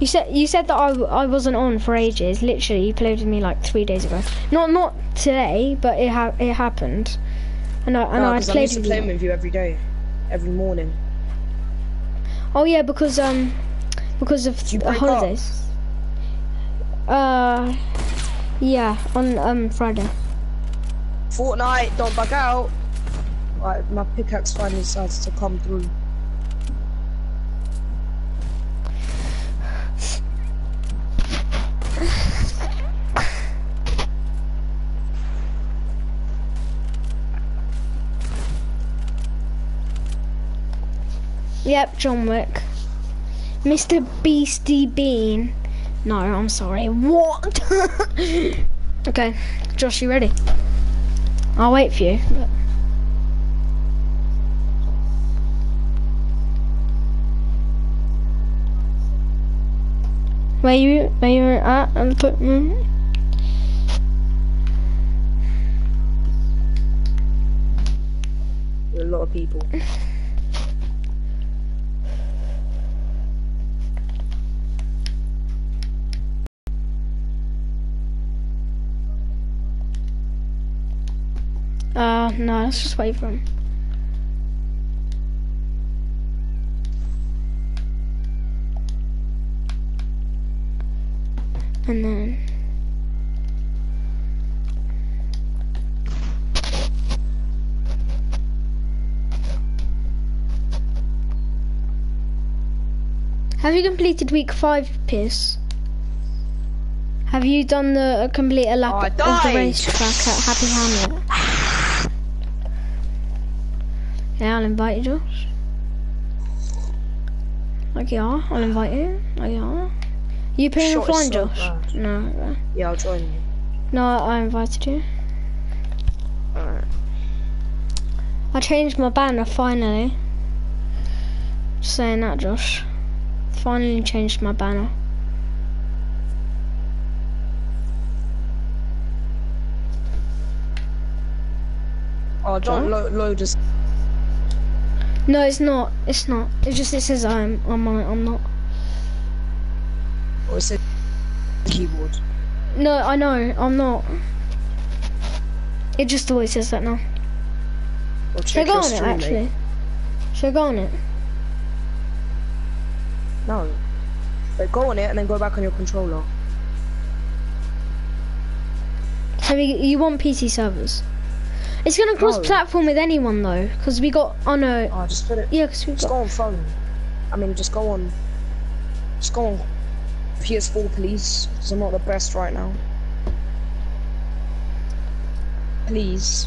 Speaker 1: You said you said that I, I wasn't on for ages. Literally, you played with me like three days ago. Not not today, but it ha- it happened. And I and
Speaker 2: No, I'm
Speaker 1: played
Speaker 2: used to
Speaker 1: you.
Speaker 2: with you every day, every morning.
Speaker 1: Oh yeah, because um because of the
Speaker 2: break up?
Speaker 1: holidays. Uh, yeah, on um Friday.
Speaker 2: Fortnite, don't bug out. Right, my pickaxe finally decides to come through.
Speaker 1: Yep, John Wick. Mr. Beastie Bean. No, I'm sorry. What? okay, Josh, you ready? I'll wait for you. Where you where you at and put
Speaker 2: are a lot of people.
Speaker 1: No, let's just wait for him. And then... Have you completed week five, Pierce? Have you done the uh, complete a lap
Speaker 2: Oh,
Speaker 1: of the racetrack at Happy Hamlet? Yeah, I'll invite you, Josh. Like yeah, I'll invite you. Like yeah. You paying
Speaker 2: is
Speaker 1: flying,
Speaker 2: so
Speaker 1: Josh?
Speaker 2: bad.
Speaker 1: No.
Speaker 2: Yeah, I'll join you.
Speaker 1: No, I invited you.
Speaker 2: Alright.
Speaker 1: I changed my banner finally. Just saying that, Josh. Finally changed my banner.
Speaker 2: Oh, don't lo- load us.
Speaker 1: No, it's not. It's not. It just it says I'm. I'm. I'm not.
Speaker 2: Or it says keyboard.
Speaker 1: No, I know. I'm not. It just always says that now.
Speaker 2: Or
Speaker 1: Should I go on it actually? Should I go on it?
Speaker 2: No. But go on it and then go back on your controller.
Speaker 1: So we, you want PC servers? It's gonna cross platform with anyone though, because we got. Oh no.
Speaker 2: Oh, just put it.
Speaker 1: Yeah, because we've
Speaker 2: Just
Speaker 1: got.
Speaker 2: go on phone. I mean, just go on. Just go on PS4, please. Because I'm not the best right now. Please.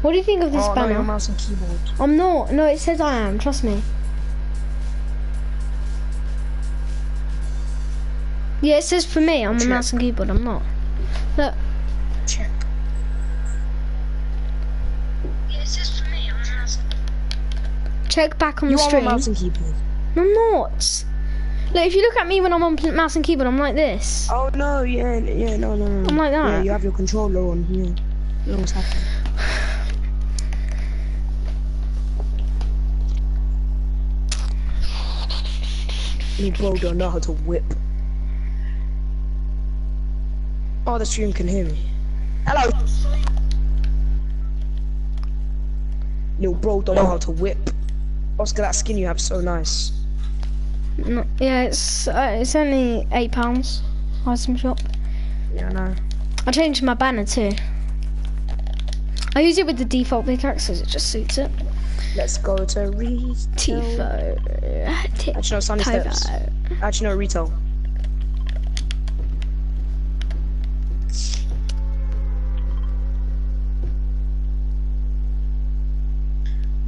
Speaker 1: What do you think of this
Speaker 2: oh,
Speaker 1: banner?
Speaker 2: your mouse and keyboard.
Speaker 1: I'm not. No, it says I am. Trust me. Yeah, it says for me. I'm a mouse and keyboard. I'm not. Look.
Speaker 2: Check.
Speaker 1: Yeah, it says for me. I'm a mouse. Check back on
Speaker 2: You
Speaker 1: the
Speaker 2: are a
Speaker 1: stream.
Speaker 2: mouse and keyboard.
Speaker 1: No, I'm not. Look, if you look at me when I'm on mouse and keyboard, I'm like this.
Speaker 2: Oh no, yeah, yeah, no, no, no.
Speaker 1: I'm like that.
Speaker 2: Yeah,
Speaker 1: that.
Speaker 2: you have your controller on. Yeah. You know what's happening. Me bro don't know how to whip. Oh, the stream can hear me. Hello. Little bro don't know how to whip. Oscar, that skin you have so nice.
Speaker 1: No, yeah, it's uh, it's only eight pounds. Item shop.
Speaker 2: Yeah, I know.
Speaker 1: I changed my banner too. I use it with the default pickaxe, 'cause it just suits it.
Speaker 2: Let's go to retail.
Speaker 1: Tifo.
Speaker 2: Actually, no, Sunny Steps. Actually, no, retail.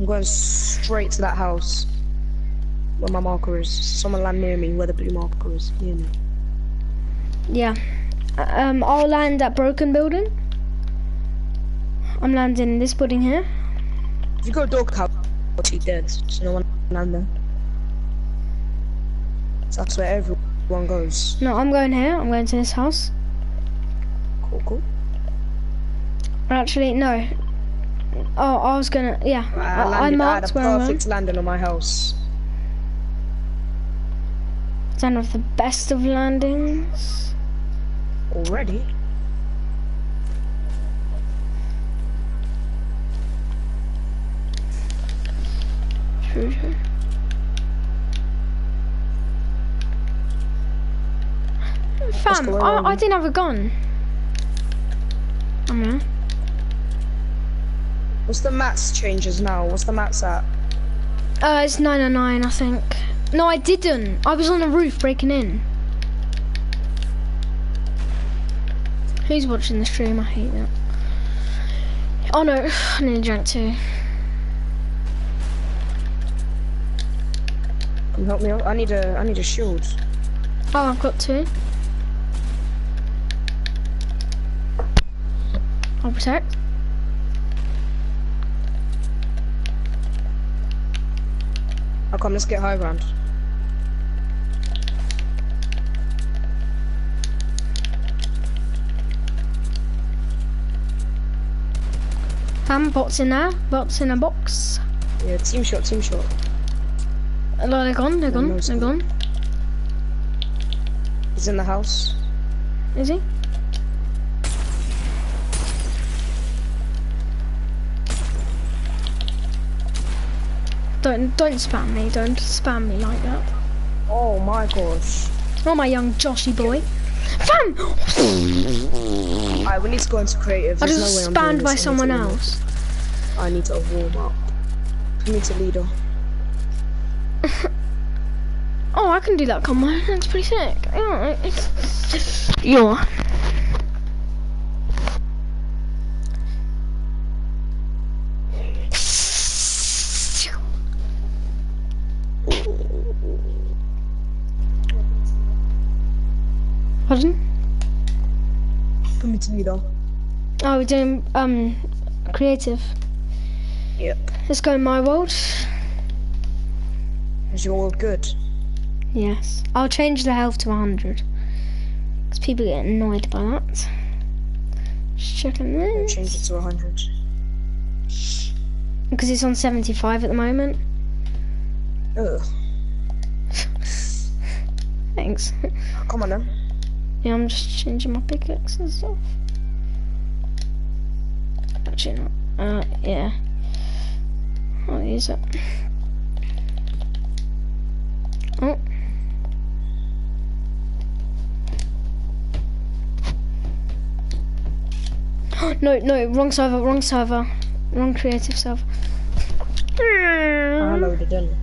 Speaker 2: I'm going straight to that house where my marker is. Someone land near me where the blue marker is. Near me.
Speaker 1: Yeah. Uh, Um, I'll land at Broken Building. I'm landing in this building here.
Speaker 2: If you go dog house, you're dead. So no one land there. So that's where everyone goes.
Speaker 1: No, I'm going here. I'm going to this house.
Speaker 2: Cool, cool.
Speaker 1: Actually, no. Oh, I was gonna. Yeah,
Speaker 2: I,
Speaker 1: I, I
Speaker 2: landed, I had
Speaker 1: marked
Speaker 2: a
Speaker 1: where I'm going.
Speaker 2: perfect landing on my house.
Speaker 1: Don't have the best of landings.
Speaker 2: Already?
Speaker 1: True, true. Fam, I. I didn't have a gun. I know.
Speaker 2: What's the mats changes now? What's the mats at?
Speaker 1: Uh, it's 909, I think. No, I didn't. I was on the roof breaking in. Who's watching the stream? I hate that. Oh no, I nearly drank too.
Speaker 2: Can you help me out? I need a I need a shield.
Speaker 1: Oh, I've got two. I'll protect.
Speaker 2: I'll come, let's get high ground.
Speaker 1: Fam, bots in there. Bots in a box.
Speaker 2: Yeah, team shot, team shot.
Speaker 1: Oh, they're gone, they're gone,
Speaker 2: no,
Speaker 1: they're gone.
Speaker 2: He's in the house.
Speaker 1: Is he? Don't don't spam me. Don't spam me like that.
Speaker 2: Oh my gosh.
Speaker 1: Oh my young Joshy boy. Fam!
Speaker 2: Alright, we need to go into creative.
Speaker 1: I
Speaker 2: There's
Speaker 1: just
Speaker 2: no
Speaker 1: spammed by.
Speaker 2: I need
Speaker 1: someone
Speaker 2: to warm up.
Speaker 1: else.
Speaker 2: I need to warm up. Put me to leader.
Speaker 1: Oh, I can do that, come on. That's pretty sick. Yeah. Yeah. Pardon?
Speaker 2: Put me to leader.
Speaker 1: Oh, we're doing um creative.
Speaker 2: Yep.
Speaker 1: Let's go in my world.
Speaker 2: Is your world good?
Speaker 1: Yes. I'll change the health to 100. Because people get annoyed by that. Just checking this.
Speaker 2: Change it to 100.
Speaker 1: Because it's on 75 at the moment.
Speaker 2: Ugh.
Speaker 1: Thanks.
Speaker 2: Come on then.
Speaker 1: yeah, I'm just changing my pickaxe and stuff. Actually not. Uh, yeah. I'll use it. Oh. no, no, wrong server, wrong server. Wrong creative server.
Speaker 2: I loaded in.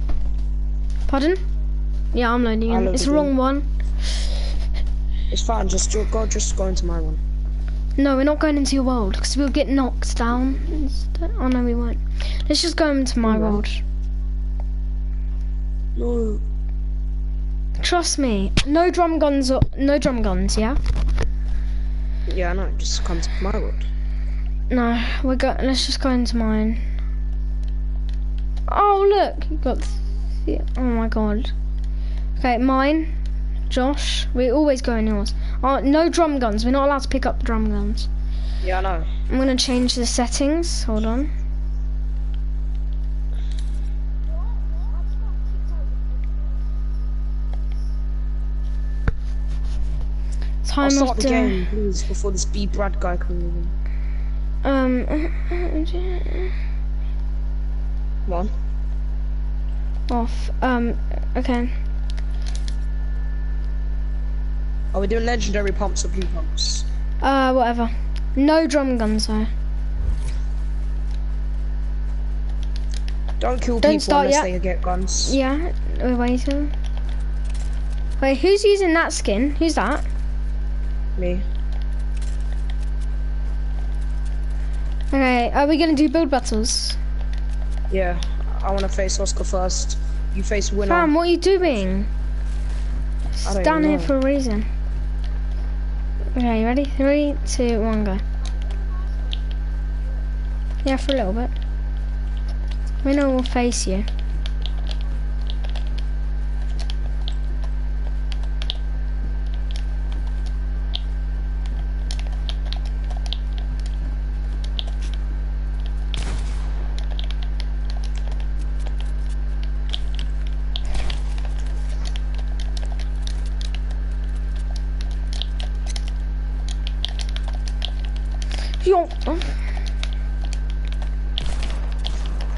Speaker 1: Pardon? Yeah, I'm loading in. It's the
Speaker 2: in.
Speaker 1: wrong one.
Speaker 2: It's fine, just go just go into my one.
Speaker 1: No, we're not going into your world because we'll get knocked down. instead. Oh no, we won't. Let's just go into my world.
Speaker 2: No.
Speaker 1: Trust me. No drum guns. Or, no drum guns. Yeah.
Speaker 2: Yeah, I know, just come to my world.
Speaker 1: No, we're go. Let's just go into mine. Oh look, you got. The, oh my god. Okay, mine. Josh, We're always going yours. Oh, no drum guns. We're not allowed to pick up drum guns.
Speaker 2: Yeah, I know.
Speaker 1: I'm gonna change the settings. Hold on. Time
Speaker 2: I'll start the game, please, before this B Brad guy comes in.
Speaker 1: Um.
Speaker 2: Come on.
Speaker 1: Off. Um. Okay.
Speaker 2: Are we doing legendary pumps or blue pumps?
Speaker 1: Uh. Whatever. No drum guns though.
Speaker 2: Don't kill
Speaker 1: Don't
Speaker 2: people
Speaker 1: start
Speaker 2: unless
Speaker 1: yet.
Speaker 2: they get guns.
Speaker 1: Yeah. We're waiting. Wait. Who's using that skin? Who's that?
Speaker 2: Me.
Speaker 1: Okay. Are we gonna do build battles?
Speaker 2: Yeah. I want to face Oscar first. You face winner.
Speaker 1: Fam, what are you doing?
Speaker 2: I
Speaker 1: It's
Speaker 2: don't
Speaker 1: down here for a reason. Okay, ready? Three, two, one, go. Yeah, for a little bit. We know we'll face you. Yo.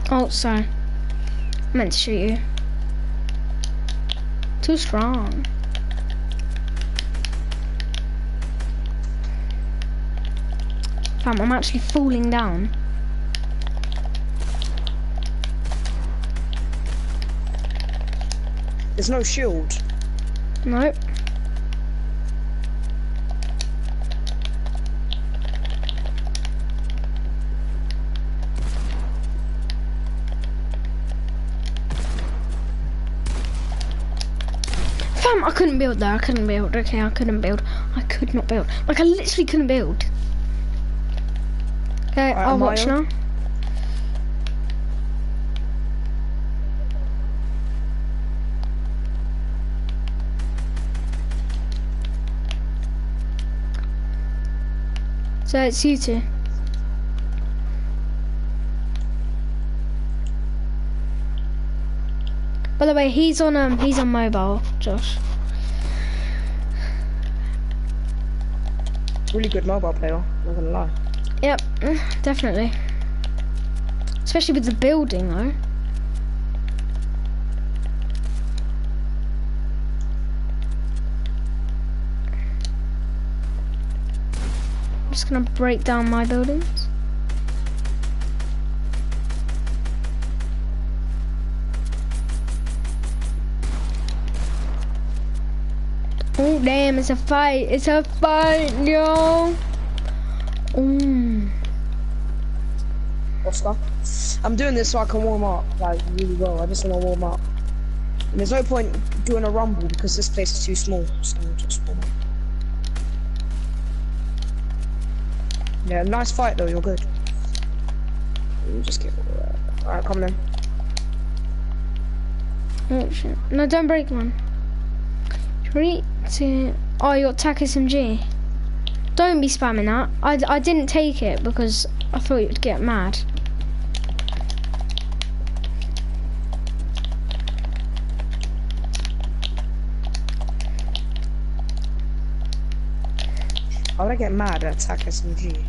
Speaker 1: Oh. Sorry. I meant to shoot you. Too strong. Fam, I'm actually falling down.
Speaker 2: There's no shield.
Speaker 1: Nope. I couldn't build there. I couldn't build. Okay, I couldn't build. I could not build. Like, I literally couldn't build. Okay,
Speaker 2: Alright,
Speaker 1: I'll watch now. So it's you two. By the way, he's on um he's on mobile, Josh.
Speaker 2: really good mobile player, not gonna lie.
Speaker 1: Yep, eh, definitely. Especially with the building though. I'm just gonna break down my buildings. Oh damn, it's a fight. It's a fight, yo. Mm.
Speaker 2: Oscar. I'm doing this so I can warm up, like, really well. I just want to warm up. And there's no point doing a rumble because this place is too small, so just warm up. Yeah, nice fight though, you're good. You just get Alright, come then.
Speaker 1: Oh shit. No, don't break one. Three, two. Oh, you got TAC SMG. Don't be spamming that. I, I didn't take it because I thought you'd get mad.
Speaker 2: Why would I get mad at attack SMG?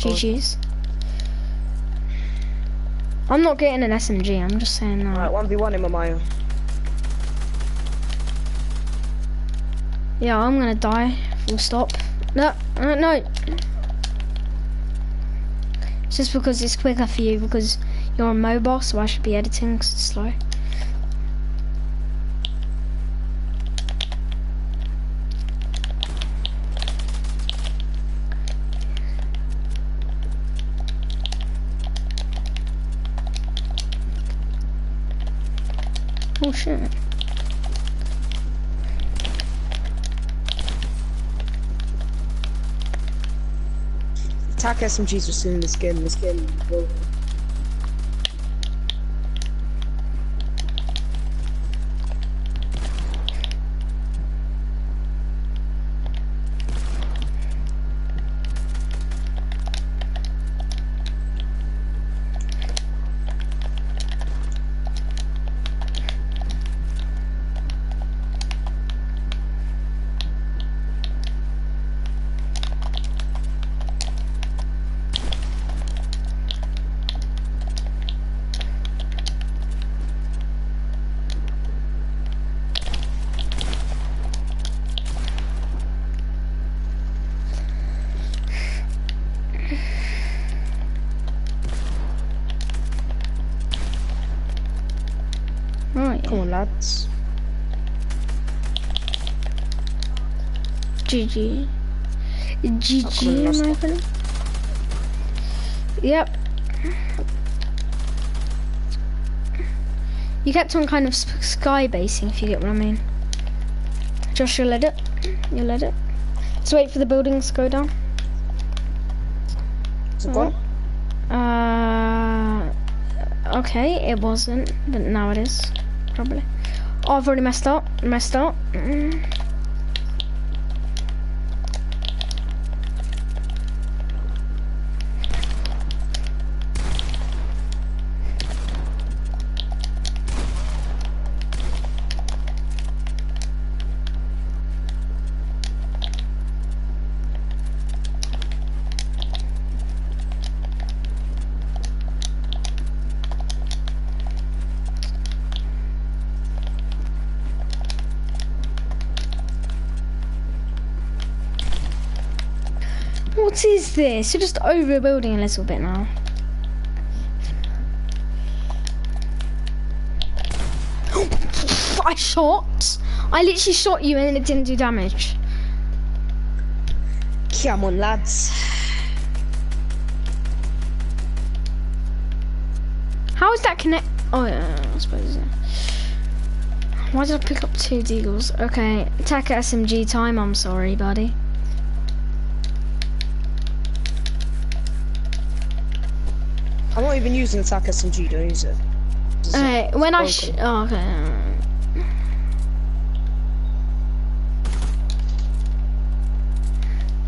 Speaker 1: GG's. I'm not getting an SMG, I'm just saying that.
Speaker 2: Alright, 1v1 in Mamayo.
Speaker 1: Yeah, I'm gonna die. Full stop. No, no, no. It's just because it's quicker for you because you're on mobile, so I should be editing 'cause it's slow. Shit.
Speaker 2: TAC SMGs were soon the skin, the skin. Bro.
Speaker 1: Right,
Speaker 2: Come on.
Speaker 1: GG. GG, my friend. Yep. You kept on kind of sp- sky basing, if you get what I mean. Josh, you let it. You let it. Let's wait for the buildings to go down.
Speaker 2: Is it gone?
Speaker 1: Uh, okay, it wasn't, but now it is, probably. Oh, I've already messed up. Messed up. Mm. What is this? You're just overbuilding a little bit now. I shot. I literally shot you and it didn't do damage.
Speaker 2: Come on, lads.
Speaker 1: How is that connect? Oh yeah, I suppose. Why did I pick up two deagles? Okay, TAC SMG time. I'm sorry, buddy.
Speaker 2: I'm not even using attack SMG, don't use it. It's
Speaker 1: Okay, when I sh oh, okay.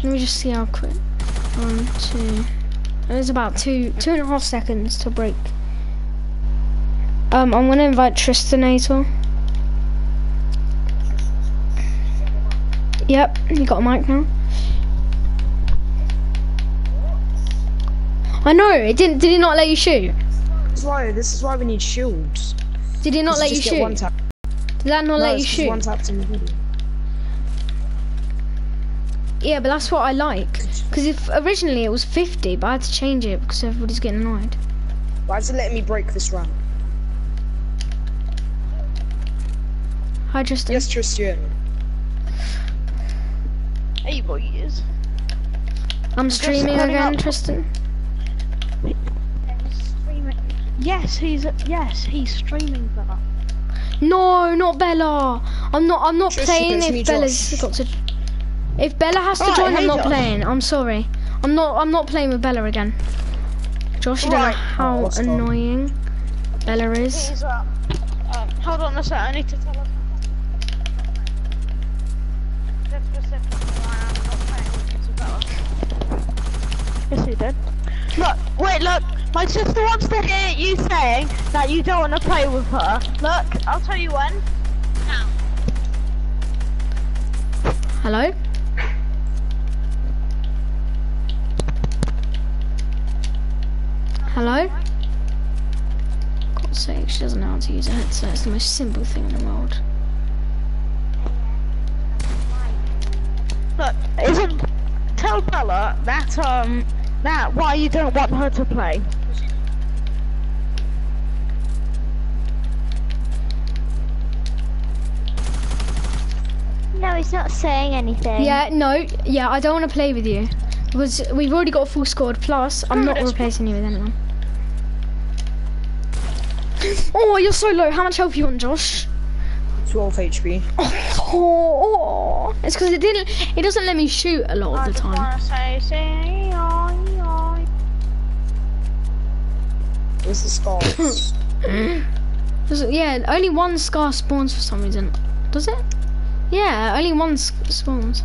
Speaker 1: Let me just see how quick. One, two. It's about two, two and a half seconds to break. Um, I'm gonna invite Tristanator. Yep, you got a mic now. I know. It didn't. Did it not let you shoot?
Speaker 2: This is why. This is why we need shields.
Speaker 1: Did it not let you
Speaker 2: just get one
Speaker 1: shoot?
Speaker 2: tap.
Speaker 1: Did that not
Speaker 2: No,
Speaker 1: let you
Speaker 2: it's just
Speaker 1: shoot?
Speaker 2: one tap in the video.
Speaker 1: Yeah, but that's what I like. Because if originally it was 50, but I had to change it because everybody's getting annoyed.
Speaker 2: Why is it letting me break this run?
Speaker 1: Hi, Tristan.
Speaker 2: Yes, Tristan.
Speaker 3: Hey boys.
Speaker 1: I'm streaming again,
Speaker 3: up.
Speaker 1: Tristan.
Speaker 3: Streaming. Yes, he's yes, he's streaming Bella.
Speaker 1: No, not Bella. I'm not. I'm not
Speaker 2: Tristan,
Speaker 1: playing
Speaker 2: it's
Speaker 1: if
Speaker 2: me,
Speaker 1: Bella's
Speaker 2: Josh.
Speaker 1: got to. If Bella has to
Speaker 3: Alright,
Speaker 1: join, I'm not
Speaker 3: Josh.
Speaker 1: playing. I'm sorry. I'm not. I'm not playing with Bella again. Josh, you don't know how
Speaker 2: Oh, what's wrong?
Speaker 1: annoying Bella is.
Speaker 3: He's uh, um, hold on a sec. I need to tell us. That's specifically why I'm not playing with Isabella. Yes, he did. Look, wait, look. My sister wants to hear you saying that you don't want to play with her. Look, I'll tell you when. Now.
Speaker 1: Hello. Hello. God's sake, she doesn't know how to use a headset. It's the most simple thing in the world.
Speaker 3: Look, isn't tell Bella that um that why you don't want her to play.
Speaker 4: No, he's not saying anything.
Speaker 1: Yeah, no, yeah, I don't want to play with you. Because we've already got a full squad, plus I'm oh,
Speaker 3: not
Speaker 1: replacing you with anyone. Oh, you're so low. How much health you on, Josh?
Speaker 2: 12 HP.
Speaker 1: Oh, it's because it didn't. It doesn't let me shoot a lot
Speaker 3: I
Speaker 1: of the
Speaker 3: just
Speaker 1: time.
Speaker 2: Where's the scars?
Speaker 1: Does it- yeah, only one scar spawns for some reason. Does it? Yeah, only one s- spawns.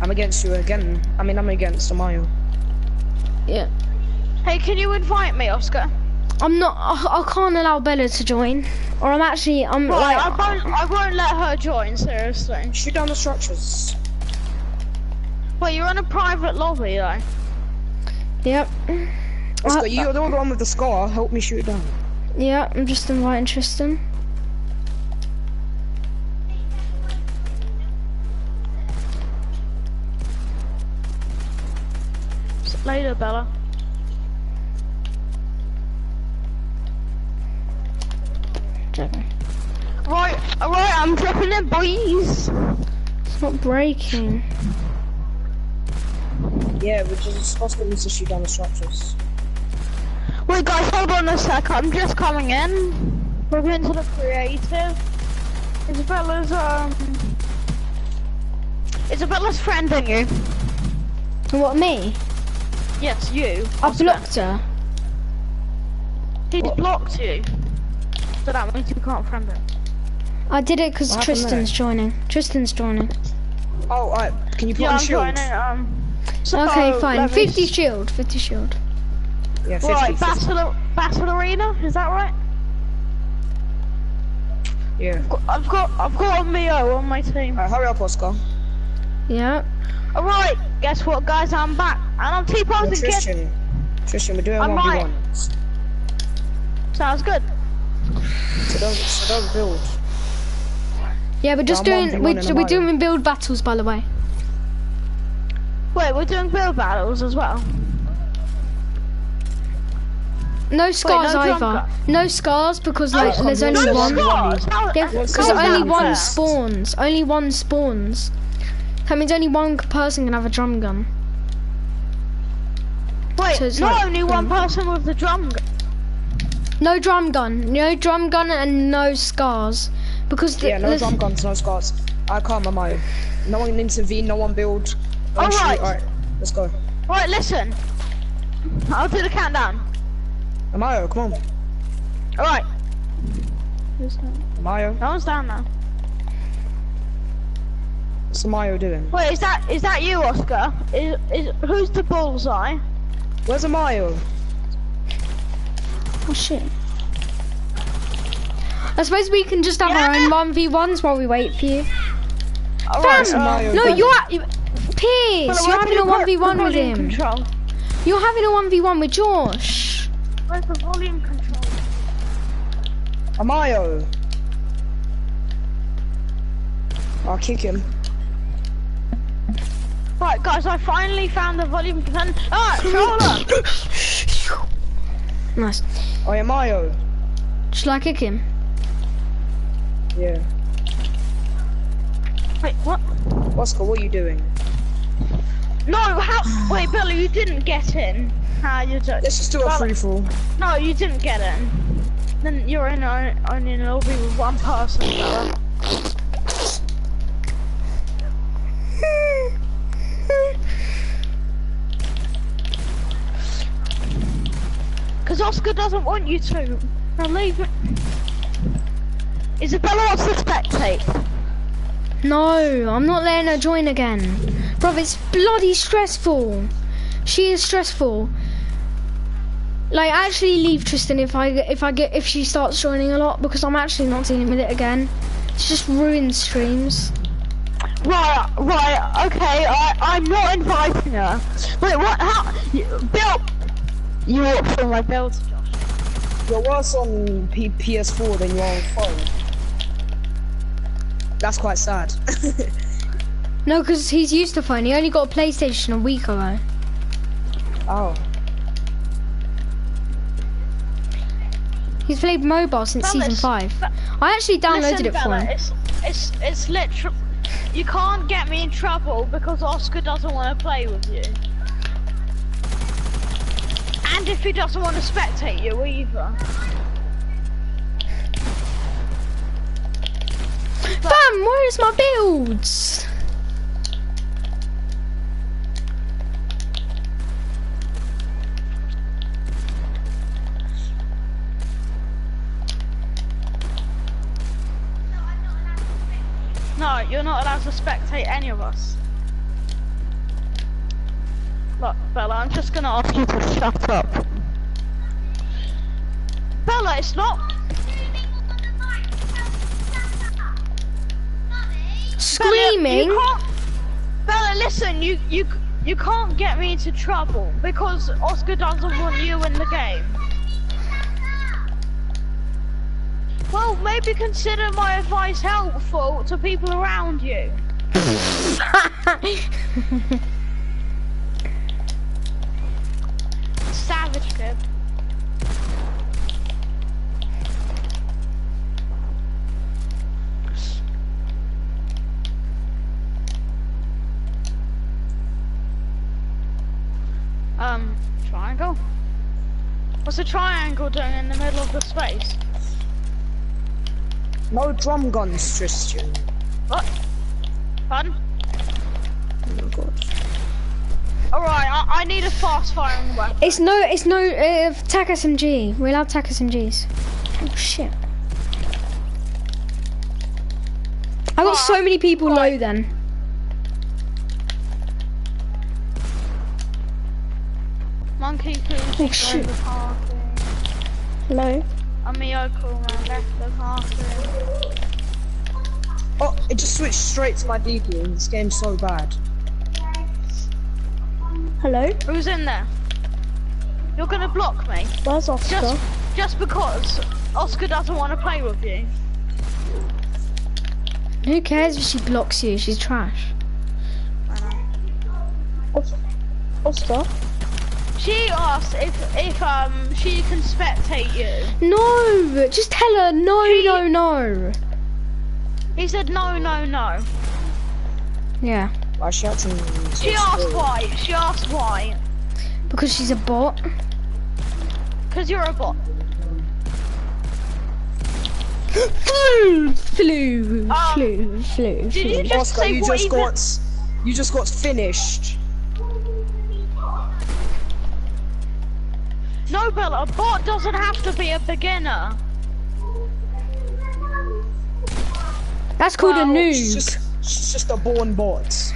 Speaker 2: I'm against you again. I mean, I'm against Amayo.
Speaker 1: Yeah.
Speaker 3: Hey, can you invite me, Oscar?
Speaker 1: I'm not. I, I can't allow Bella to join, or I'm actually. I'm
Speaker 3: Right, I won't. I won't let her join. Seriously.
Speaker 2: Shoot down the structures.
Speaker 3: Wait, you're in a private lobby, though.
Speaker 1: Yep.
Speaker 2: Oscar,
Speaker 1: Uh,
Speaker 2: you're the one with the scar. Help me shoot it down.
Speaker 1: Yeah, I'm just inviting Tristan.
Speaker 3: Later, Bella. Right, right. I'm dropping it, boys.
Speaker 1: It's not breaking.
Speaker 2: Yeah, we're just Oscar needs to shoot down the structures.
Speaker 3: Wait, guys, hold on a sec. I'm just coming in. We're going to the creative. Isabella's um. Isabella's friending you.
Speaker 1: What me?
Speaker 3: Yes, you.
Speaker 1: I
Speaker 3: Oscar.
Speaker 1: blocked her.
Speaker 3: He's blocked you. So that means you can't friend him.
Speaker 1: I did it because Tristan's joining. Tristan's joining.
Speaker 2: Oh, alright. Can you put
Speaker 3: Yeah,
Speaker 2: on
Speaker 3: I'm
Speaker 2: shield?
Speaker 3: joining. Um. So
Speaker 1: okay, fine.
Speaker 3: let me
Speaker 1: 50
Speaker 3: s-
Speaker 1: shield. 50 shield.
Speaker 2: Yeah, 50.
Speaker 3: Right,
Speaker 2: 50.
Speaker 3: Battle, Battle Arena. Is that right?
Speaker 2: Yeah.
Speaker 3: I've got I've got Amayo on my team.
Speaker 2: Alright, hurry up, Oscar.
Speaker 1: Yeah.
Speaker 3: Alright, guess what guys, I'm back. And I'm
Speaker 2: Yeah,
Speaker 3: T-posing kid.
Speaker 2: Tristan. Tristan, we're doing
Speaker 3: I'm
Speaker 2: 1v1.
Speaker 3: Sounds good.
Speaker 2: So don't, so don't build.
Speaker 1: Yeah, we're just
Speaker 2: I'm
Speaker 1: doing. We're, we're doing build battles, by the way.
Speaker 3: Wait, we're doing build battles as well.
Speaker 1: No scars
Speaker 3: no
Speaker 1: either. No scars because like
Speaker 2: come
Speaker 1: there's
Speaker 2: on,
Speaker 1: only
Speaker 2: no
Speaker 1: one.
Speaker 3: scars. How-
Speaker 1: Yeah,
Speaker 3: how-
Speaker 1: because
Speaker 2: Calm
Speaker 1: only
Speaker 2: down
Speaker 1: one
Speaker 2: first.
Speaker 1: spawns. Only one spawns. That means only one person can have a drum gun.
Speaker 3: Wait,
Speaker 1: so
Speaker 3: not
Speaker 1: like-
Speaker 3: only one person with the drum. gun.
Speaker 1: No drum gun. No drum gun and no scars. Because the,
Speaker 2: Yeah, no drum guns, no scars. I can't, Amayo. No one intervene, no one build. No.
Speaker 3: Alright.
Speaker 2: Alright, let's go.
Speaker 3: Right, listen. I'll do the countdown.
Speaker 2: Amayo, come on.
Speaker 3: Alright.
Speaker 2: Amayo,
Speaker 3: No one's down now.
Speaker 2: what's Amayo doing?
Speaker 3: Wait, is that is that you, Oscar? Is is who's the bullseye?
Speaker 2: Where's Amayo?
Speaker 1: Oh shit. I suppose we can just have our own one v ones while we wait for you.
Speaker 3: Alright,
Speaker 2: Fam,
Speaker 3: um,
Speaker 1: No,
Speaker 2: Go.
Speaker 1: you're at, Pierce.
Speaker 3: Well,
Speaker 1: You're
Speaker 3: we're
Speaker 1: having a one v one with him.
Speaker 3: Control.
Speaker 1: You're having a 1v1 with Josh.
Speaker 3: Where's the volume control?
Speaker 2: Amayo. I'll kick him.
Speaker 3: Right, guys, I finally found the volume control. Ah, controller!
Speaker 1: Nice.
Speaker 2: Oh, Amayo.
Speaker 1: Shall I kick him?
Speaker 2: Yeah.
Speaker 3: Wait, what?
Speaker 2: Oscar, what are you doing?
Speaker 3: No, how? Wait, Billy, you didn't get in. Ah, you don't.
Speaker 2: Let's just do a
Speaker 3: Well-
Speaker 2: free for all.
Speaker 3: No, you didn't get in. Then you're in a, only in a lobby with one person, Bella. Because Oscar doesn't want you to. Now leave it. Isabella wants to spectate.
Speaker 1: No, I'm not letting her join again. Bruv, it's bloody stressful. She is stressful. Like, actually leave Tristan if I if I get if she starts joining a lot because I'm actually not dealing with it again. It's just ruined streams.
Speaker 3: Right, right, okay, I, I'm not inviting her. Wait, what, how, you, Bill, you walk through my build, Josh.
Speaker 2: You're worse on P- PS4 than you are on phone. That's quite sad.
Speaker 1: No, because he's used to phone. He only got a PlayStation a week ago.
Speaker 2: oh.
Speaker 1: He's played mobile since
Speaker 3: Fellas,
Speaker 1: season five. I actually downloaded
Speaker 3: Listen,
Speaker 1: it for him.
Speaker 3: It's, it's, it's literal. You can't get me in trouble because Oscar doesn't want to play with you. And if he doesn't want to spectate you either.
Speaker 1: Fam, where's my builds?
Speaker 3: No, you're not allowed to spectate any of us. Look, Bella, I'm just gonna ask you to shut up. Bella, it's not. Bella,
Speaker 1: Screaming.
Speaker 3: you can't- Bella, listen, you you you can't get me into trouble because Oscar doesn't want you in the game. Well, maybe consider my advice helpful to people around you. Savage Bib. Um, triangle? What's a triangle doing in the middle of the space?
Speaker 2: No drum guns, Tristan.
Speaker 3: What? Pardon?
Speaker 2: Oh my god.
Speaker 3: Alright, I, I need a fast firing weapon.
Speaker 1: It's no, it's no, uh, TAC SMG. We're allowed TAC SMGs. Oh shit. I got so many people low then.
Speaker 3: Monkey
Speaker 1: Oh,
Speaker 3: Cruise
Speaker 1: shit.
Speaker 3: The party.
Speaker 1: Hello?
Speaker 3: I'm Miyoko man left the party.
Speaker 2: Oh, it just switched straight to my DP. This game's so bad.
Speaker 1: Hello?
Speaker 3: Who's in there? You're gonna block me.
Speaker 1: Where's Oscar?
Speaker 3: Just just because Oscar doesn't want to play with you.
Speaker 1: Who cares if she blocks you? She's trash. Uh-huh. Oscar?
Speaker 3: She asked if if um she can spectate you.
Speaker 1: No! Just tell her no,
Speaker 3: She-
Speaker 1: no, no.
Speaker 3: He said no no no.
Speaker 1: Yeah,
Speaker 2: Why she acting so
Speaker 3: She asked why. She asked why.
Speaker 1: because she's a bot.
Speaker 3: Cause you're a bot.
Speaker 1: flew, flew,
Speaker 3: Um,
Speaker 1: flew, flew,
Speaker 3: Did you just
Speaker 2: Oscar,
Speaker 3: say
Speaker 2: you
Speaker 3: what
Speaker 2: just
Speaker 3: even-
Speaker 2: got, you just got finished.
Speaker 3: No, Bella, a bot doesn't have to be a beginner.
Speaker 1: That's called
Speaker 3: Well,
Speaker 1: a
Speaker 2: She's
Speaker 1: noob.
Speaker 2: just, she's just a born bot.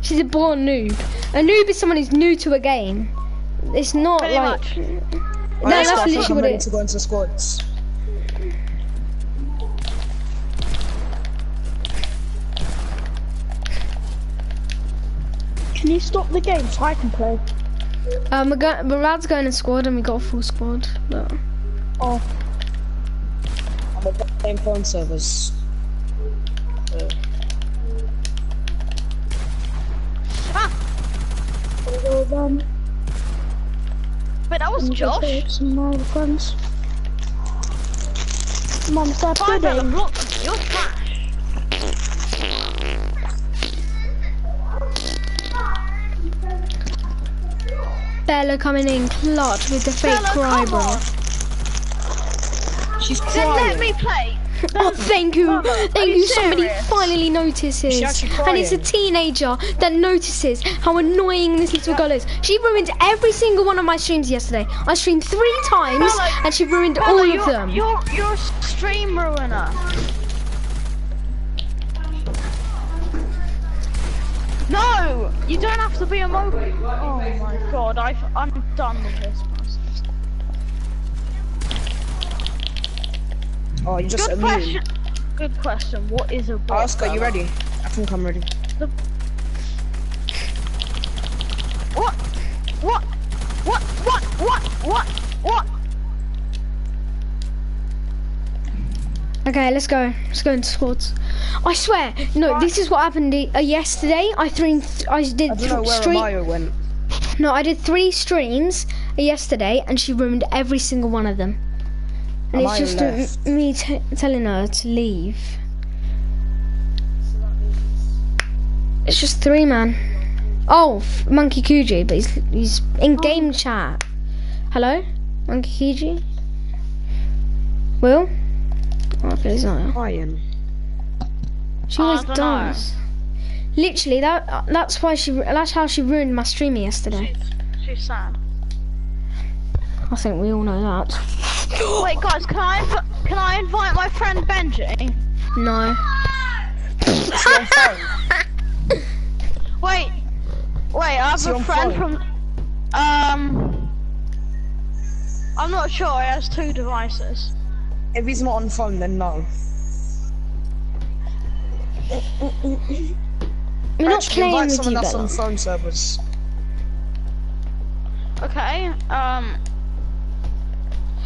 Speaker 1: She's a born noob. A noob is someone who's new to a game. It's not
Speaker 3: Pretty
Speaker 1: like.
Speaker 3: much.
Speaker 1: No,
Speaker 2: Oscar,
Speaker 1: that's
Speaker 2: I think
Speaker 1: literally
Speaker 2: I'm
Speaker 1: what
Speaker 2: ready to go into squads.
Speaker 5: Can you stop the game so I can play?
Speaker 1: Um, we're go- Murad's going in squad and we got a full squad. But
Speaker 2: Oh. I'm on the same phone servers. Uh,
Speaker 4: Well then,
Speaker 3: But that was
Speaker 4: I'm
Speaker 3: Josh.
Speaker 4: some more guns. Mom, stop
Speaker 3: Fire Bella,
Speaker 4: pudding.
Speaker 3: block. You're trash.
Speaker 1: Bella coming in clutch with the fake
Speaker 3: Bella,
Speaker 1: cry,
Speaker 3: come
Speaker 1: bro.
Speaker 3: on.
Speaker 2: she's
Speaker 3: Then let me play.
Speaker 1: Oh, thank you,
Speaker 3: Mama,
Speaker 1: thank you.
Speaker 3: you
Speaker 1: Somebody finally notices, and it's a teenager that notices how annoying this little girl is. She ruined every single one of my streams yesterday. I streamed three times,
Speaker 3: Bella,
Speaker 1: and she ruined
Speaker 3: Bella,
Speaker 1: all
Speaker 3: you're,
Speaker 1: of them.
Speaker 3: You're, you're a stream ruiner. No! You don't have to be a mo- Oh my god, i I'm done with this process.
Speaker 2: Oh, you just
Speaker 3: Good
Speaker 2: immune.
Speaker 3: question. Good question. What is a bot?
Speaker 2: Oscar, you ready? I think I'm ready.
Speaker 3: What? What? What? What? What? What? What?
Speaker 1: Okay, let's go. Let's go into squads. I swear, no, this is what happened uh, yesterday. I streamed. I did
Speaker 2: I don't know where
Speaker 1: stream-. No, I did three streams yesterday, and she ruined every single one of them. And it's just uh, me t- telling her to leave. It's just three, man. Oh, f- Monkey Kuji, but he's he's in game chat. Hello, Monkey Kuji. Will? Oh, okay, he's not. here.
Speaker 2: Crying.
Speaker 1: She always
Speaker 3: don't know.
Speaker 1: does. Literally, that uh, that's why she. That's how she ruined my stream yesterday.
Speaker 3: She's, she's sad.
Speaker 1: I think we all know that.
Speaker 3: Wait, guys, can I inv- can I invite my friend Benji?
Speaker 1: No.
Speaker 2: Is she on phone?
Speaker 3: Wait, wait, I have
Speaker 2: he
Speaker 3: a friend
Speaker 2: phone?
Speaker 3: from. Um, I'm not sure. He has two devices.
Speaker 2: If he's not on phone, then no.
Speaker 1: We're not
Speaker 2: Actually,
Speaker 1: playing
Speaker 2: invite
Speaker 1: with
Speaker 2: someone
Speaker 1: you,
Speaker 2: that's
Speaker 1: Bella.
Speaker 2: on phone servers.
Speaker 3: Okay. Um,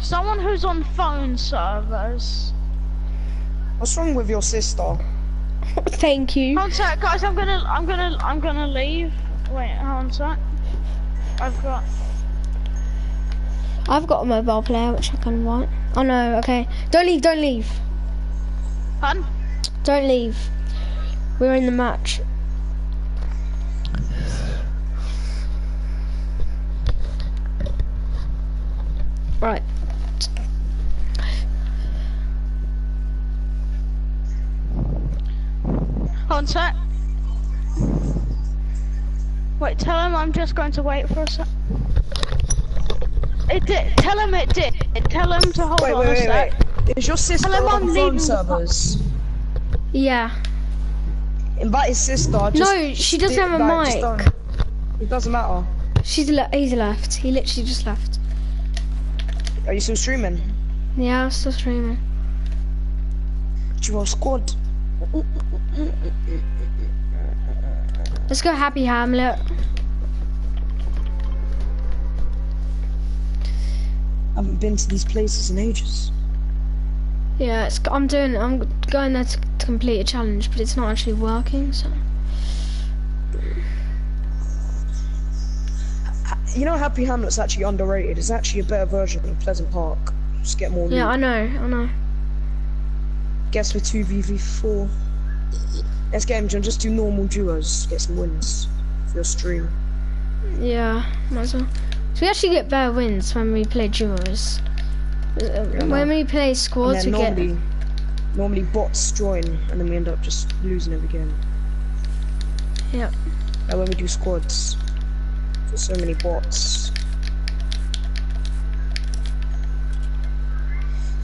Speaker 3: someone who's on phone servers.
Speaker 2: What's wrong with your sister?
Speaker 1: Thank you.
Speaker 3: One sec, guys. I'm gonna, I'm gonna, I'm gonna leave. Wait, hold on a sec. I've got.
Speaker 1: I've got a mobile player which I can want. Oh no, okay. Don't leave, don't leave.
Speaker 3: Pardon?
Speaker 1: Don't leave. We're in the match. Right.
Speaker 3: Hold on a sec. Wait, tell him I'm just going to wait for a sec. It did. Tell him it did. Tell him to hold
Speaker 2: Wait,
Speaker 3: on
Speaker 2: wait,
Speaker 3: a
Speaker 2: wait,
Speaker 3: sec.
Speaker 2: wait. Is your sister
Speaker 3: Tell him
Speaker 2: on
Speaker 3: I'm
Speaker 2: phone
Speaker 3: leaving
Speaker 2: servers?
Speaker 1: Yeah.
Speaker 2: Invite his sister. Just
Speaker 1: No, she doesn't have a
Speaker 2: like,
Speaker 1: mic.
Speaker 2: don't- It doesn't matter.
Speaker 1: She's le- he's left. He literally just left.
Speaker 2: Are you still streaming?
Speaker 1: Yeah, I'm still streaming.
Speaker 2: Duo squad.
Speaker 1: Let's go Happy Hamlet.
Speaker 2: I haven't been to these places in ages.
Speaker 1: Yeah, it's, I'm doing. I'm going there to, to complete a challenge, but it's not actually working. So
Speaker 2: You know, Happy Hamlet's actually underrated. It's actually a better version of Pleasant Park. Just get more.
Speaker 1: yeah,
Speaker 2: loot.
Speaker 1: I know, I know.
Speaker 2: Guess we're two v4. Let's get him, John. Just do normal duos. Get some wins for your stream.
Speaker 1: Yeah, might as well. So we actually get better wins when we play duos. Uh, When we play squads, we get.
Speaker 2: normally, normally bots join, and then we end up just losing every game.
Speaker 1: Yep.
Speaker 2: Like when we do squads, there's so many bots.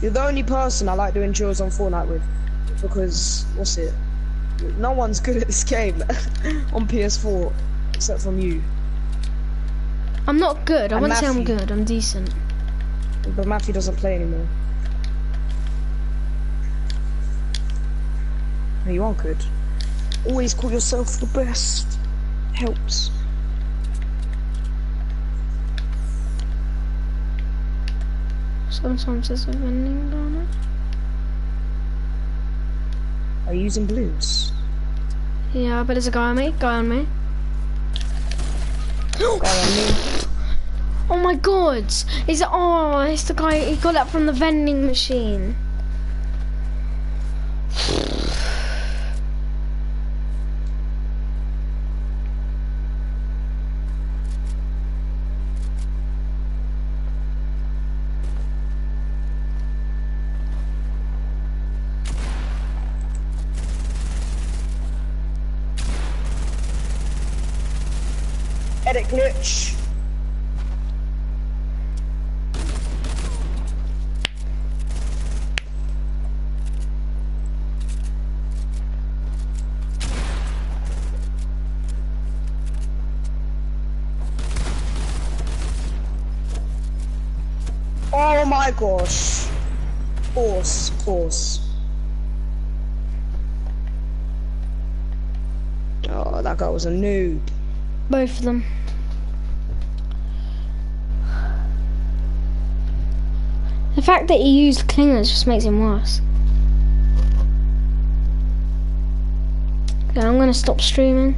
Speaker 2: You're the only person I like doing duos on Fortnite with, because what's it? No one's good at this game on PS4 except from you.
Speaker 1: I'm not good. I
Speaker 2: And
Speaker 1: wouldn't say I'm good. I'm decent.
Speaker 2: But Matthew doesn't play anymore. You are good. Always call yourself the best. Helps.
Speaker 1: Sometimes there's a vending down.
Speaker 2: Are you using blues?
Speaker 1: Yeah, but there's a guy on me. Guy on me.
Speaker 2: Guy on me.
Speaker 1: Oh my god! Is it? Oh, it's the guy. He got that from the vending machine.
Speaker 2: Edit glitch. Oh my gosh. Horse, horse. Oh, that guy was a noob.
Speaker 1: Both of them. The fact that he used clingers just makes him worse. Okay, I'm gonna stop streaming.